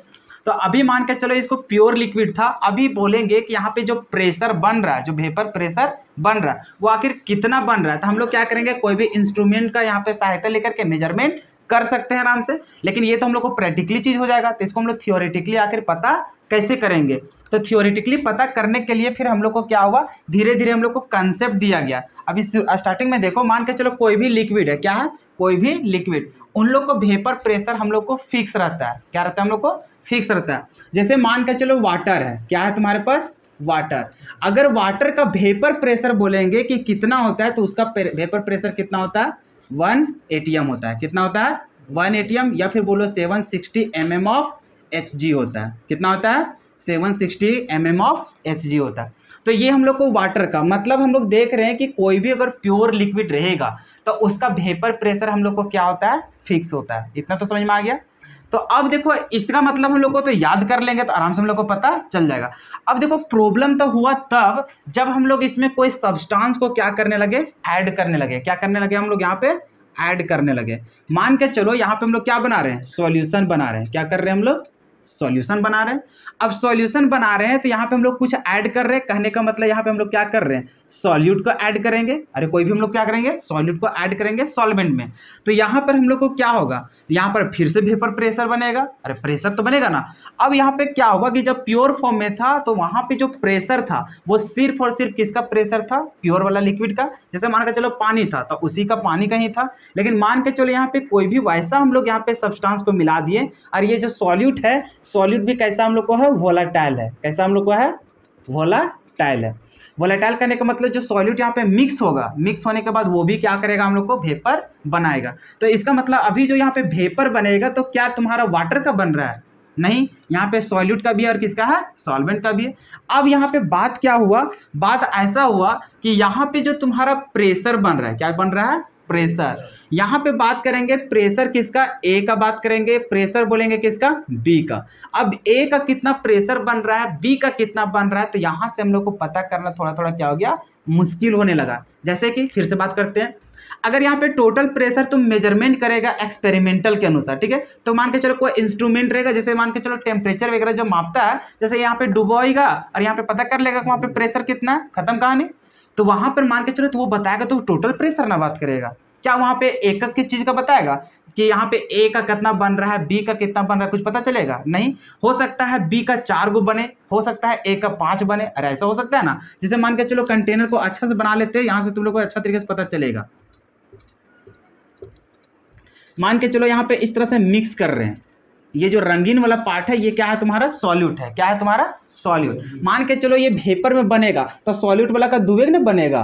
A: तो अभी मान के चलो इसको प्योर लिक्विड था, अभी बोलेंगे कि यहाँ पे जो प्रेशर बन रहा है, जो वेपर प्रेशर बन रहा है, वो आखिर कितना बन रहा है? तो हम लोग क्या करेंगे, कोई भी इंस्ट्रूमेंट का यहाँ पे सहायता लेकर के मेज़रमेंट कर सकते हैं आराम से, लेकिन ये तो हम लोग को प्रैक्टिकली चीज़ हो जाएगा तो इसको हम लोग थियोरेटिकली आखिर पता कैसे करेंगे? तो थियोरेटिकली पता करने के लिए फिर हम लोग को क्या हुआ? धीरे धीरे हम लोग को कंसेप्ट दिया गया। अभी स्टार्टिंग में देखो, मान के चलो कोई भी लिक्विड है, क्या है? कोई भी लिक्विड उन लोग को वेपर प्रेशर हम लोग को फिक्स रहता है। क्या रहता है हम लोग को? फिक्स रहता है। जैसे मान के चलो वाटर है, क्या है तुम्हारे पास? वाटर अगर वाटर का वेपर प्रेशर बोलेंगे कि कितना होता है तो उसका वेपर प्रेशर कितना होता है? वन एटीएम होता है। कितना होता है? वन एटीएम या फिर बोलो seven sixty M M of H G होता है। कितना होता है? Seven sixty M M of H G होता है। तो ये हम लोग को वाटर का मतलब हम लोग देख रहे हैं कि कोई भी अगर प्योर लिक्विड रहेगा तो उसका वेपर प्रेशर हम लोग को क्या होता है? फिक्स होता है। इतना तो समझ में आ गया? तो अब देखो, इसका मतलब हम लोग को तो याद कर लेंगे तो आराम से हम लोग को पता चल जाएगा। अब देखो प्रॉब्लम तो हुआ तब, जब हम लोग इसमें कोई सब्सटेंस को क्या करने लगे? ऐड करने लगे। क्या करने लगे हम लोग यहाँ पे? ऐड करने लगे। मान के चलो, यहाँ पे हम लोग क्या बना रहे हैं? सॉल्यूशन बना रहे हैं। क्या कर रहे हैं हम लोग? सॉल्यूशन बना रहे हैं। अब सॉल्यूशन बना रहे हैं तो यहाँ पे हम लोग कुछ ऐड कर रहे हैं। कहने का मतलब यहाँ पे हम लोग क्या कर रहे हैं? सॉल्यूट को ऐड करेंगे। अरे कोई भी हम लोग क्या करेंगे? सॉल्यूट को ऐड करेंगे सॉल्वेंट में। तो यहाँ पर हम लोग को क्या होगा? यहाँ पर फिर से वेपर प्रेशर बनेगा। अरे प्रेशर तो बनेगा ना। अब यहाँ पे क्या होगा कि जब प्योर फॉर्म में था तो वहाँ पे जो प्रेशर था, वो सिर्फ़ और सिर्फ़ किसका प्रेशर था? प्योर वाला लिक्विड का। जैसे मान के चलो पानी था तो उसी का पानी का ही था। लेकिन मान के चलो यहाँ पे कोई भी वैसा हम लोग यहाँ पे सब्सटेंस को मिला दिए। और ये जो सॉल्यूट है सॉल्यूट भी कैसा हम लोग को है? वोलाटाइल है। कैसा हम लोग को है? वोलाटाइल है। वोलेटाइल करने का मतलब जो सॉल्यूट यहाँ पे मिक्स होगा, मिक्स होने के बाद वो भी क्या करेगा हम लोग को? वेपर बनाएगा। तो इसका मतलब अभी जो यहाँ पे भेपर बनेगा तो क्या तुम्हारा वाटर का बन रहा है? नहीं, यहाँ पे सॉल्यूट का भी है और किसका है? सॉल्वेंट का भी है। अब यहाँ पे बात क्या हुआ? बात ऐसा हुआ कि यहाँ पे जो तुम्हारा प्रेशर बन रहा है, क्या बन रहा है? प्रेशर। यहाँ पे बात करेंगे प्रेशर किसका? ए का बात करेंगे। प्रेशर बोलेंगे किसका? बी का। अब ए का कितना प्रेशर बन रहा है? बी का कितना बन रहा है? तो यहाँ से हम लोग को पता करना थोड़ा थोड़ा क्या हो गया? मुश्किल होने लगा। जैसे कि फिर से बात करते हैं। अगर यहाँ पे टोटल प्रेशर तुम मेज़रमेंट करेगा एक्सपेरिमेंटल के अनुसार ठीक है? तो मान के चलो कोई इंस्ट्रूमेंट रहेगा जैसे मान के चलो टेम्परेचर वगैरह जो मापता है जैसे यहाँ पे डुबोएगा और यहाँ पे पता कर लेगा वहाँ पे प्रेशर कितना है? खत्म कहानी। तो वहाँ पर मान के चलो तो वो बताएगा तो टोटल प्रेशर ना बात करेगा। क्या वहाँ पे एकक किस चीज़ का बताएगा? कि यहाँ पे ए का कितना बन रहा है बी का कितना बन रहा है, कुछ पता चलेगा? नहीं। हो सकता है बी का चार गो बने, हो सकता है ए का पाँच बने। अरे ऐसा हो सकता है ना? जिसे मान के चलो कंटेनर को अच्छा से बना लेते हैं, यहाँ से तुम लोग को अच्छा तरीके से पता चलेगा। मान के चलो यहाँ पे इस तरह से मिक्स कर रहे हैं। ये जो रंगीन वाला पार्ट है, ये क्या है तुम्हारा? सॉल्यूट है। क्या है तुम्हारा? सॉल्यूट। मान के चलो ये भेपर में बनेगा तो सॉल्यूट वाला का दुबे ना बनेगा?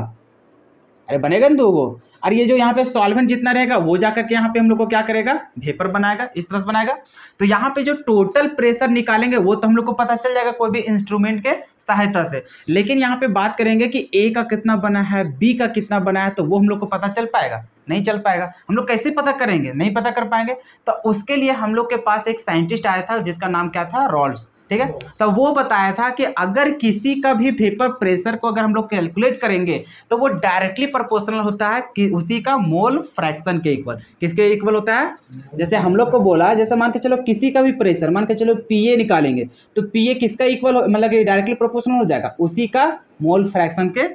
A: अरे बनेगा ना दो वो और ये जो यहाँ पे सॉल्वेंट जितना रहेगा, वो जाकर के यहाँ पे हम लोग को क्या करेगा? भेपर बनाएगा, इस तरह से बनाएगा। तो यहाँ पे जो टोटल प्रेशर निकालेंगे, वो तो हम लोग को पता चल जाएगा कोई भी इंस्ट्रूमेंट के सहायता से। लेकिन यहाँ पे बात करेंगे कि ए का कितना बना है बी का कितना बना है तो वो हम लोग को पता चल पाएगा, नहीं चल पाएगा। हम लोग कैसे पता करेंगे? नहीं पता कर पाएँगे। तो उसके लिए हम लोग के पास एक साइंटिस्ट आया था, जिसका नाम क्या था? रॉल्स ठीक है? तो वो बताया था कि अगर किसी का भी वेपर प्रेशर को अगर हम लोग कैलकुलेट करेंगे तो वो डायरेक्टली प्रोपोर्शनल होता है कि उसी का मोल फ्रैक्शन के इक्वल किसके इक्वल होता है? जैसे हम लोग को बोला, जैसे मान के चलो किसी का भी प्रेशर मान के चलो पीए निकालेंगे तो पीए किसका इक्वल मतलब कि डायरेक्टली प्रोपोर्शनल हो जाएगा? उसी का मोल फ्रैक्शन के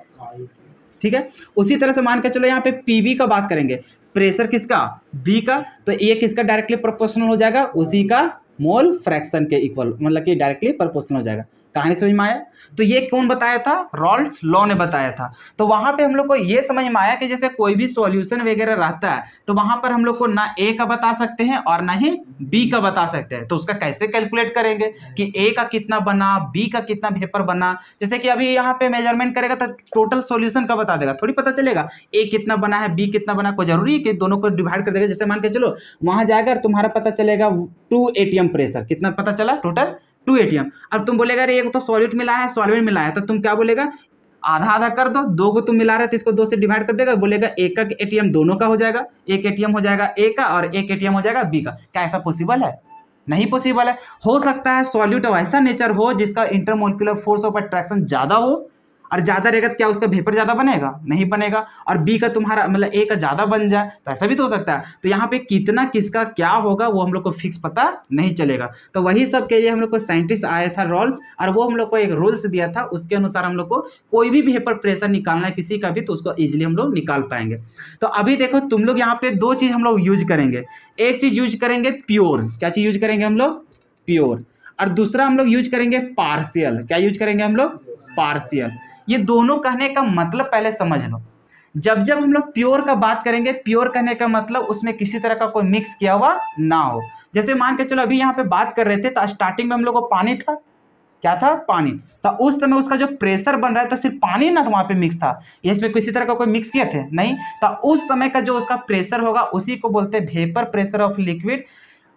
A: ठीक है? उसी तरह से मान के चलो यहाँ पे पीबी का बात करेंगे। प्रेशर किसका? बी का तो ये किसका डायरेक्टली प्रोपोर्शनल हो जाएगा? उसी का मोल फ्रैक्शन के इक्वल मतलब कि डायरेक्टली प्रपोर्शनल हो जाएगा। कहानी समझ में आया? तो ये कौन बताया था? रॉल्स लॉ ने बताया था। तो वहाँ पे हम लोग को ये समझ में आया कि जैसे कोई भी सॉल्यूशन वगैरह रहता है तो वहाँ पर हम लोग को ना ए का बता सकते हैं और ना ही बी का बता सकते हैं। तो उसका कैसे कैलकुलेट करेंगे कि ए का कितना बना बी का कितना वेपर बना? जैसे कि अभी यहाँ पे मेज़रमेंट करेगा तो टोटल सोल्यूशन का बता देगा। थोड़ी पता चलेगा ए कितना बना है बी कितना बना कोई ज़रूरी है कि दोनों को डिवाइड कर देगा? जैसे मान के चलो, वहाँ जाकर तुम्हारा पता चलेगा टू एटीएम प्रेशर कितना पता चला? टोटल टू एटीएम अब तुम बोलेगा, अरे, एक तो सॉलिड मिला है सॉलिड मिला है। तो तुम क्या बोलेगा आधा आधा कर दो दो को तुम मिला रहे तो इसको दो से डिवाइड कर देगा। बोलेगा, एक का एटीएम दोनों का हो जाएगा, एक एटीएम हो जाएगा ए का और एक एटीएम हो जाएगा बी का। क्या ऐसा पॉसिबल है? नहीं पॉसिबल है। हो सकता है सॉल्यूट ऐसा नेचर हो जिसका इंटरमोलिकुलर फोर्स ऑफ़ अट्रैक्शन ज़्यादा हो और ज़्यादा रहेगा तो क्या उसका भेपर ज़्यादा बनेगा? नहीं बनेगा। और बी का तुम्हारा मतलब ए का ज़्यादा बन जाए तो ऐसा भी तो हो सकता है। तो यहाँ पे कितना, किसका, क्या होगा, वो हम लोग को फिक्स पता नहीं चलेगा। तो वही सब के लिए हम लोग को साइंटिस्ट आया था रोल्स और वो हम लोग को एक रूल्स दिया था। उसके अनुसार हम लोग को कोई भी भेपर प्रेशर निकालना है किसी का भी तो उसको ईजिली हम लोग निकाल पाएँगे। तो अभी देखो, तुम लोग यहाँ पे दो चीज़ हम लोग यूज़ करेंगे। एक चीज़ यूज़ करेंगे प्योर क्या चीज़ यूज़ करेंगे हम लोग? प्योर और दूसरा हम लोग यूज़ करेंगे पार्शियल क्या यूज़ करेंगे हम लोग? पार्शियल ये दोनों कहने का मतलब पहले समझ लो। जब जब हम लोग प्योर का बात करेंगे, प्योर कहने का मतलब उसमें किसी तरह का कोई मिक्स किया हुआ ना हो। जैसे मान के चलो, अभी यहाँ पे बात कर रहे थे तो स्टार्टिंग में हम लोग को पानी था। क्या था? पानी। तो उस समय उसका जो प्रेशर बन रहा है तो सिर्फ़ पानी ना तो वहाँ पे मिक्स था। इसमें किसी तरह का कोई मिक्स किए थे? नहीं। तो उस समय का जो उसका प्रेशर होगा, उसी को बोलते हैं वेपर प्रेशर ऑफ़ लिक्विड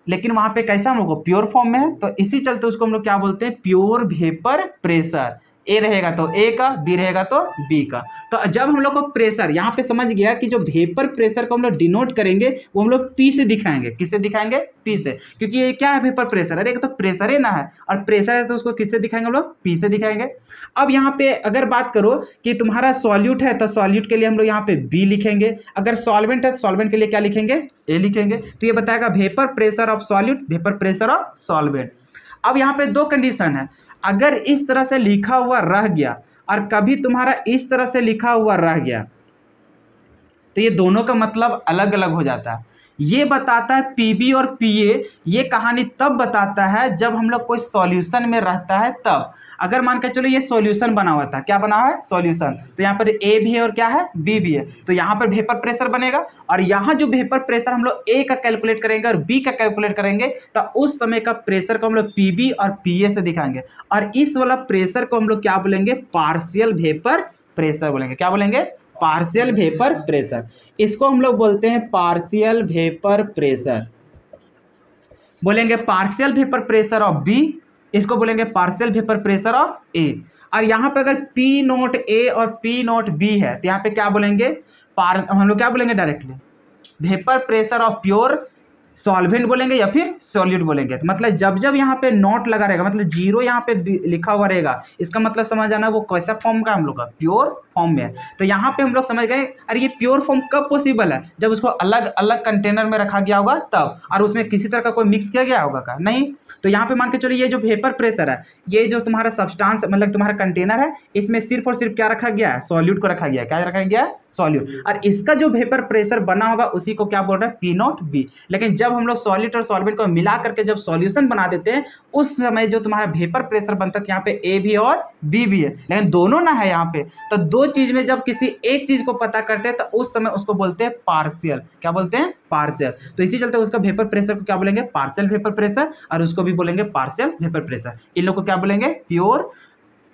A: लेकिन वहाँ पे कैसा हम लोग प्योर फॉर्म में है? तो इसी चलते उसको हम लोग क्या बोलते हैं? प्योर वेपर प्रेशर ए रहेगा तो ए का बी रहेगा तो बी का। तो जब हम लोग को प्रेशर यहाँ पे समझ गया कि जो वेपर प्रेशर को हम लोग डिनोट करेंगे, वो हम लोग पी से दिखाएँगे। किससे दिखाएँगे? पी से। क्योंकि ये क्या है वेपर प्रेशर अरे तो प्रेशर ही ना है। और प्रेशर है तो उसको किससे दिखाएँगे हम लोग? पी से दिखाएँगे। अब यहाँ पे अगर बात करो कि तुम्हारा सॉल्यूट है तो सॉल्यूट के लिए हम लोग यहाँ पे बी लिखेंगे। अगर सॉल्वेंट है तो सॉल्वेंट के लिए क्या लिखेंगे? ए लिखेंगे। तो ये बताएगा vapour pressure of solute vapour pressure of solvent अब यहाँ पे दो कंडीशन है। अगर इस तरह से लिखा हुआ रह गया और कभी तुम्हारा इस तरह से लिखा हुआ रह गया तो ये दोनों का मतलब अलग अलग हो जाता है। ये बताता है पीबी और पीए ये कहानी तब बताता है जब हम लोग कोई सॉल्यूशन में रहता है तब। अगर मान के चलो ये सॉल्यूशन बना हुआ था, क्या बना हुआ है? सॉल्यूशन तो यहाँ पर ए भी है और क्या है? बी भी है. तो यहाँ पर वेपर प्रेशर बनेगा और यहाँ जो वेपर प्रेशर हम लोग ए का कैलकुलेट करेंगे और बी का कैलकुलेट करेंगे तो उस समय का प्रेशर को हम लोग पी और पी से दिखाएँगे. और इस वाला प्रेशर को हम लोग क्या बोलेंगे? पार्शियल वेपर प्रेशर बोलेंगे. क्या बोलेंगे? पार्शियल वेपर प्रेशर इसको हम लोग बोलते हैं पार्शियल वेपर प्रेशर बोलेंगे partial vapour pressure of B इसको बोलेंगे partial vapour pressure of A और यहाँ पे अगर पी नोट ए और पी नोट बी है तो यहाँ पे क्या बोलेंगे? पार हम लोग क्या बोलेंगे directly vapour pressure of pure solvent बोलेंगे या फिर सॉल्यूट बोलेंगे? तो मतलब जब जब यहाँ पे नोट लगा रहेगा मतलब ज़ीरो यहाँ पे लिखा हुआ रहेगा, इसका मतलब समझ आना वो कैसा फॉर्म का हम लोग का? प्योर फॉर्म में तो यहाँ पे हम लोग समझ गए, अरे ये प्योर फॉर्म कब पॉसिबल है? जब उसको अलग अलग कंटेनर में रखा गया होगा, तब। और उसमें किसी तरह का कोई मिक्स किया गया होगा का? नहीं। तो यहाँ पे मान के चलो ये जो वेपर प्रेशर है, ये जो तुम्हारा सब्सटांस मतलब तुम्हारा कंटेनर है, इसमें सिर्फ़ और सिर्फ़ क्या रखा गया है? सॉल्यूट को रखा गया है। क्या रखा गया है? सॉल्यूट और इसका जो वेपर प्रेशर बना होगा, उसी को क्या बोल रहे हैं? पी नॉट बी लेकिन जब हम लोग सॉलिड और सॉल्वेंट को मिला करके जब सॉल्यूशन बना देते हैं, उस समय जो तुम्हारा वेपर प्रेशर बनता है यहाँ पे ए भी और बी भी है। लेकिन दोनों ना है यहाँ पे। तो दो चीज़ में जब किसी एक चीज़ को पता करते हैं तो उस समय उसको बोलते हैं पार्शियल क्या बोलते हैं? पार्शियल तो इसी चलते उसका वेपर प्रेशर को क्या बोलेंगे? पार्शियल वेपर प्रेशर और उसको भी बोलेंगे पार्शियल वेपर प्रेशर इन लोग को क्या बोलेंगे? प्योर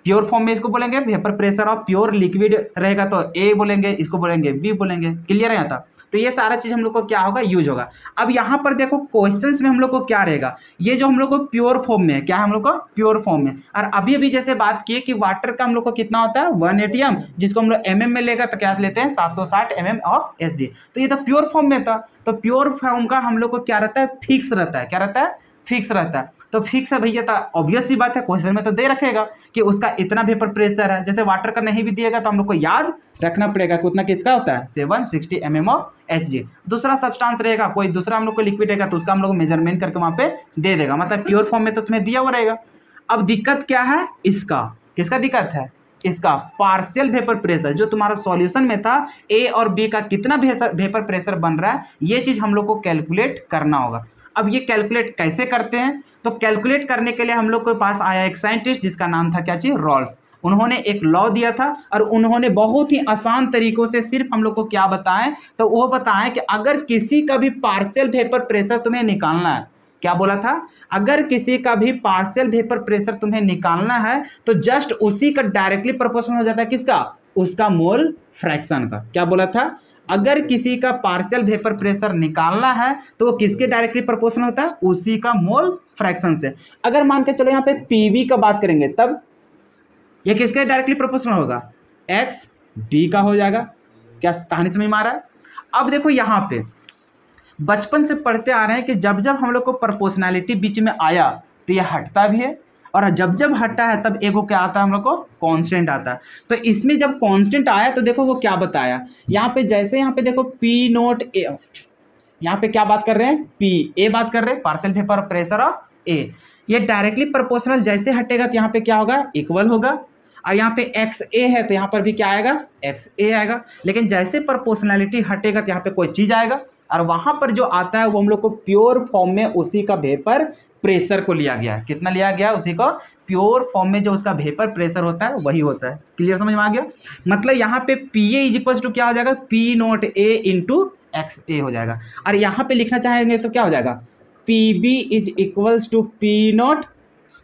A: प्योर फॉर्म में इसको बोलेंगे vapour pressure of pure liquid रहेगा तो ए बोलेंगे, इसको बोलेंगे बी बोलेंगे। क्लियर है तक? तो ये सारा चीज़ हम लोग को क्या होगा? यूज़ होगा। अब यहाँ पर देखो क्वेश्चंस में हम लोग को क्या रहेगा? ये जो हम लोग को प्योर फॉर्म में है, क्या है हम लोग को? प्योर फॉर्म में और अभी अभी जैसे बात किए कि वाटर का हम लोग को कितना होता है? वन एटीएम जिसको हम लोग एम में लेगा तो क्या लेते हैं? सात सौ साठ एम एम ऑफ़ एस तो ये तो प्योर फॉर्म में था। तो प्योर फॉर्म का हम लोग को क्या रहता है? फिक्स रहता है। क्या रहता है? फिक्स रहता है। तो फिक्स है भैया था ऑब्वियस सी बात है क्वेश्चन में तो दे रखेगा कि उसका इतना वेपर प्रेशर है। जैसे वाटर का नहीं भी दिएगा तो हम लोग को याद रखना पड़ेगा कि किसका होता है? Seven sixty M M of H G दूसरा सब्सटांस रहेगा, कोई दूसरा हम लोग को लिक्विड रहेगा तो उसका हम लोग मेज़रमेंट करके वहाँ पे दे देगा। मतलब प्योर फॉर्म में तो तुम्हें दिया हुआ रहेगा। अब दिक्कत क्या है? इसका। किसका दिक्कत है? इसका पार्शियल वेपर प्रेशर जो तुम्हारा सॉल्यूशन में था ए और बी का कितना वेपर प्रेशर बन रहा है, ये चीज़ हम लोग को कैलकुलेट करना होगा। अब ये कैलकुलेट कैसे करते हैं? तो कैलकुलेट करने के लिए हम लोग के पास आया एक साइंटिस्ट जिसका नाम था क्या चीज़? रॉल्स उन्होंने एक लॉ दिया था और उन्होंने बहुत ही आसान तरीकों से सिर्फ़ हम लोग को क्या बताएँ तो वो बताएँ कि अगर किसी का भी पार्शियल वेपर प्रेशर तुम्हें निकालना है, क्या बोला था? अगर किसी का भी पार्शियल वेपर प्रेशर तुम्हें निकालना है तो जस्ट उसी का डायरेक्टली प्रोपोर्शनल हो जाता है किसका? उसका मोल फ्रैक्शन का। क्या बोला था? अगर किसी का पार्शियल वेपर प्रेशर निकालना है तो वो किसके डायरेक्टली प्रोपोर्शनल होता है? उसी का मोल फ्रैक्शन से। अगर मान के चलो यहाँ पे पीवी का बात करेंगे, तब ये किसके डायरेक्टली प्रोपोर्शनल होगा? एक्स डी का हो जाएगा। क्या कहानी समझ में आ रहा है? अब देखो यहाँ पे, बचपन से पढ़ते आ रहे हैं कि जब जब हम लोग को प्रपोर्शनैलिटी बीच में आया तो यह हटता भी है और जब जब हटा है, तब एगो क्या आता है हम लोग को? कांस्टेंट आता है। तो इसमें जब कांस्टेंट आया तो देखो वो क्या बताया। यहाँ पे जैसे यहाँ पे देखो पी नोट ए यहाँ पे क्या बात कर रहे हैं? पी ए बात कर रहे हैं। Partial vapour pressure of A ये डायरेक्टली प्रोपोर्शनल जैसे हटेगा तो यहाँ पे क्या होगा? इक्वल होगा। और यहाँ पे एक्स ए है तो यहाँ पर भी क्या आएगा? एक्स ए आएगा। लेकिन जैसे प्रोपोर्शनैलिटी हटेगा तो यहाँ पे कोई चीज़ आएगा। और वहाँ पर जो आता है, वो हम लोग को प्योर फॉर्म में उसी का वेपर प्रेशर को लिया गया कितना लिया गया उसी को प्योर फॉर्म में जो उसका वेपर प्रेशर होता है, वही होता है। क्लियर समझ में आ गया? मतलब यहाँ पे P A is equal to क्या हो जाएगा? P nought A into X A हो जाएगा। और यहाँ पे लिखना चाहेंगे तो क्या हो जाएगा? P B is equals to P nought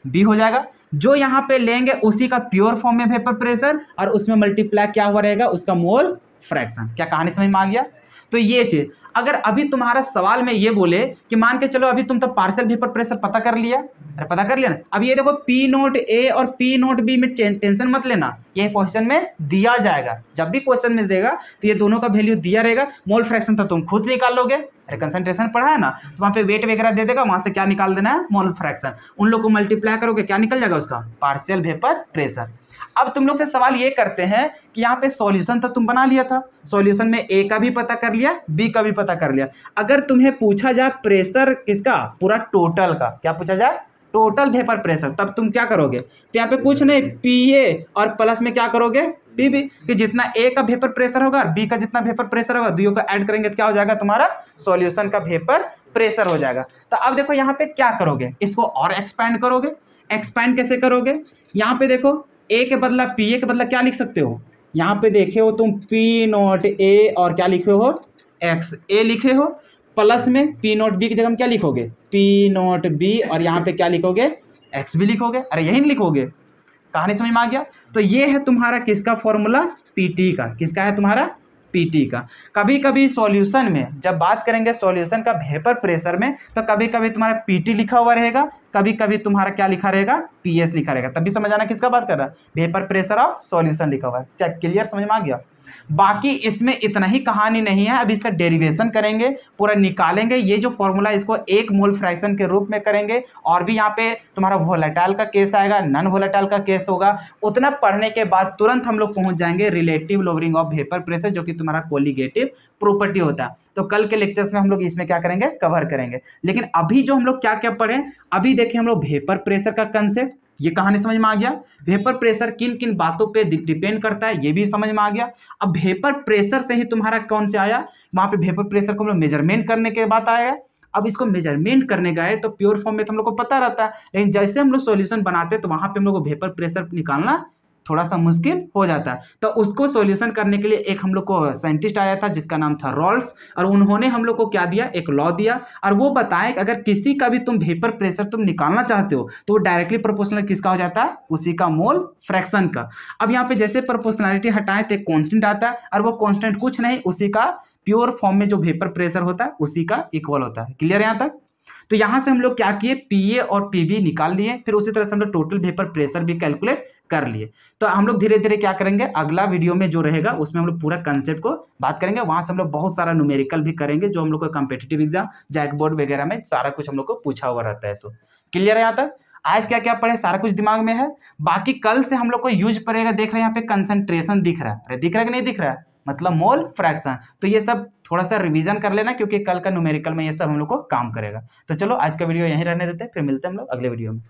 A: B हो जाएगा। जो यहाँ पे लेंगे, उसी का प्योर फॉर्म में वेपर प्रेशर और उसमें मल्टीप्लाई क्या हुआ रहेगा? उसका मोल फ्रैक्शन क्या कहानी समझ में आ गया? तो ये चीज़। अगर अभी तुम्हारा सवाल में ये बोले कि मान के चलो अभी तुम तो पार्सल वेपर प्रेशर पता कर लिया। अरे पता कर लिया ना। अब ये देखो पी नोट ए और पी नोट बी में टेंशन मत लेना। ये क्वेश्चन में दिया जाएगा। जब भी क्वेश्चन में देगा तो ये दोनों का वैल्यू दिया रहेगा। मोल फ्रैक्शन तो तुम खुद निकाल लोगे। अरे कंसंट्रेशन पढ़ा है ना? तो वहाँ पे वेट वगैरह दे देगा, वहाँ से क्या निकाल देना है? मोल फ्रैक्शन उन लोग को मल्टीप्लाई करोगे, क्या निकल जाएगा उसका? पार्शियल वेपर प्रेशर अब तुम लोग से सवाल ये करते हैं कि यहाँ पे सॉल्यूशन तो तुम बना लिया था। सॉल्यूशन में ए का भी पता कर लिया बी का भी पता कर लिया। अगर तुम्हें पूछा जाए प्रेशर किसका? पूरा टोटल का। क्या पूछा जाए? टोटल वेपर प्रेशर तब तुम क्या करोगे? तो यहाँ पे कुछ नहीं पी ए और प्लस में क्या करोगे? पी बी कि जितना ए का वेपर प्रेशर होगा और बी का जितना वेपर प्रेशर होगा दोनों का ऐड करेंगे तो क्या हो जाएगा? तुम्हारा सॉल्यूशन का वेपर प्रेशर हो जाएगा। तो अब देखो यहाँ पे क्या करोगे? इसको और एक्सपैंड करोगे। एक्सपैंड कैसे करोगे? यहाँ पे देखो ए के बदला पी ए के बदला क्या लिख सकते हो? यहाँ पे देखे हो तुम पी नोट ए और क्या लिखे हो? एक्स ए लिखे हो प्लस में पी नोट बी की जगह में क्या लिखोगे? पी नोट बी और यहाँ पे क्या लिखोगे? एक्स भी लिखोगे। अरे यही नहीं लिखोगे। कहानी समझ में आ गया? तो ये है तुम्हारा किसका फॉर्मूला पी टी का। किसका है तुम्हारा? पीटी का। कभी कभी सॉल्यूशन में, जब बात करेंगे सॉल्यूशन का वेपर प्रेशर में तो कभी कभी तुम्हारा पीटी लिखा हुआ रहेगा कभी कभी तुम्हारा क्या लिखा रहेगा? पीएस लिखा रहेगा। तभी समझ आना किसका बात कर रहा है? वेपर प्रेशर ऑफ़ सॉल्यूशन लिखा हुआ है। क्या क्लियर समझ में आ गया? बाकी इसमें इतना ही कहानी नहीं है अब इसका डेरिवेशन करेंगे, पूरा निकालेंगे, ये जो फॉर्मूला इसको एक मोल फ्रैक्शन के रूप में करेंगे, और भी यहाँ पे तुम्हारा वोलाटाइल का केस आएगा नन वोलाटाइल का केस होगा, उतना पढ़ने के बाद तुरंत हम लोग पहुँच जाएँगे relative lowering of vapour pressure जो कि तुम्हारा कोलिगेटिव प्रॉपर्टी होता है। तो कल के लेक्चर्स में हम लोग इसमें क्या करेंगे? कवर करेंगे। लेकिन अभी जो हम लोग क्या क्या पढ़ें अभी देखें हम लोग वेपर प्रेशर का कंसेप्ट ये कहानी समझ में आ गया? वेपर प्रेशर किन किन बातों पे डिपेंड करता है, ये भी समझ में आ गया। अब वेपर प्रेशर से ही तुम्हारा कौन से आया? वहाँ पे वेपर प्रेशर को हम लोग मेज़रमेंट करने के बाद आया अब इसको मेज़रमेंट करने गए तो प्योर फॉर्म में तो हम लोग को पता रहता है। लेकिन जैसे हम लोग सोल्यूशन बनाते हैं तो वहाँ पे हम लोग को वेपर प्रेशर निकालना थोड़ा सा मुश्किल हो जाता है। तो उसको सॉल्यूशन करने के लिए एक हम लोग को साइंटिस्ट आया था, जिसका नाम था रॉल्स और उन्होंने हम लोग को क्या दिया? एक लॉ दिया। और वो बताए कि अगर किसी का भी तुम वेपर प्रेशर तुम निकालना चाहते हो तो वो डायरेक्टली प्रोपोर्शनल किसका हो जाता है? उसी का मोल फ्रैक्शन का। अब यहाँ पे जैसे प्रोपोर्शनलिटी हटाएँ तो एक कॉन्स्टेंट आता है, और वो कॉन्स्टेंट कुछ नहीं, उसी का प्योर फॉर्म में जो वेपर प्रेशर होता है, उसी का इक्वल होता है। क्लियर यहाँ तक? तो यहाँ से हम लोग क्या किए? पीए और पीबी निकाल लिए, फिर उसी तरह से हम लोग टोटल वेपर प्रेशर भी कैलकुलेट कर लिए। तो हम लोग धीरे धीरे क्या करेंगे? अगला वीडियो में जो रहेगा, उसमें हम लोग पूरा कंसेप्ट को बात करेंगे। वहाँ से हम लोग बहुत सारा न्यूमेरिकल भी करेंगे, जो हम लोग को कम्पिटेटिव एग्ज़ाम जैक बोर्ड वगैरह में सारा कुछ हम लोग को पूछा हुआ रहता है। सो क्लियर है यहाँ तक? आज क्या क्या पढ़े सारा कुछ दिमाग में है। बाकी कल से हम लोग को यूज़ पड़ेगा देख रहे हैं यहाँ पे कंसंट्रेशन दिख रहा है। दिख रहा है कि नहीं दिख रहा है? मतलब मोल फ्रैक्शन। तो ये सब थोड़ा सा रिवीजन कर लेना, क्योंकि कल का न्यूमेरिकल में ये सब हम लोग को काम करेगा। तो चलो, आज का वीडियो यहीं रहने देते हैं, फिर मिलते हैं हम लोग अगले वीडियो में।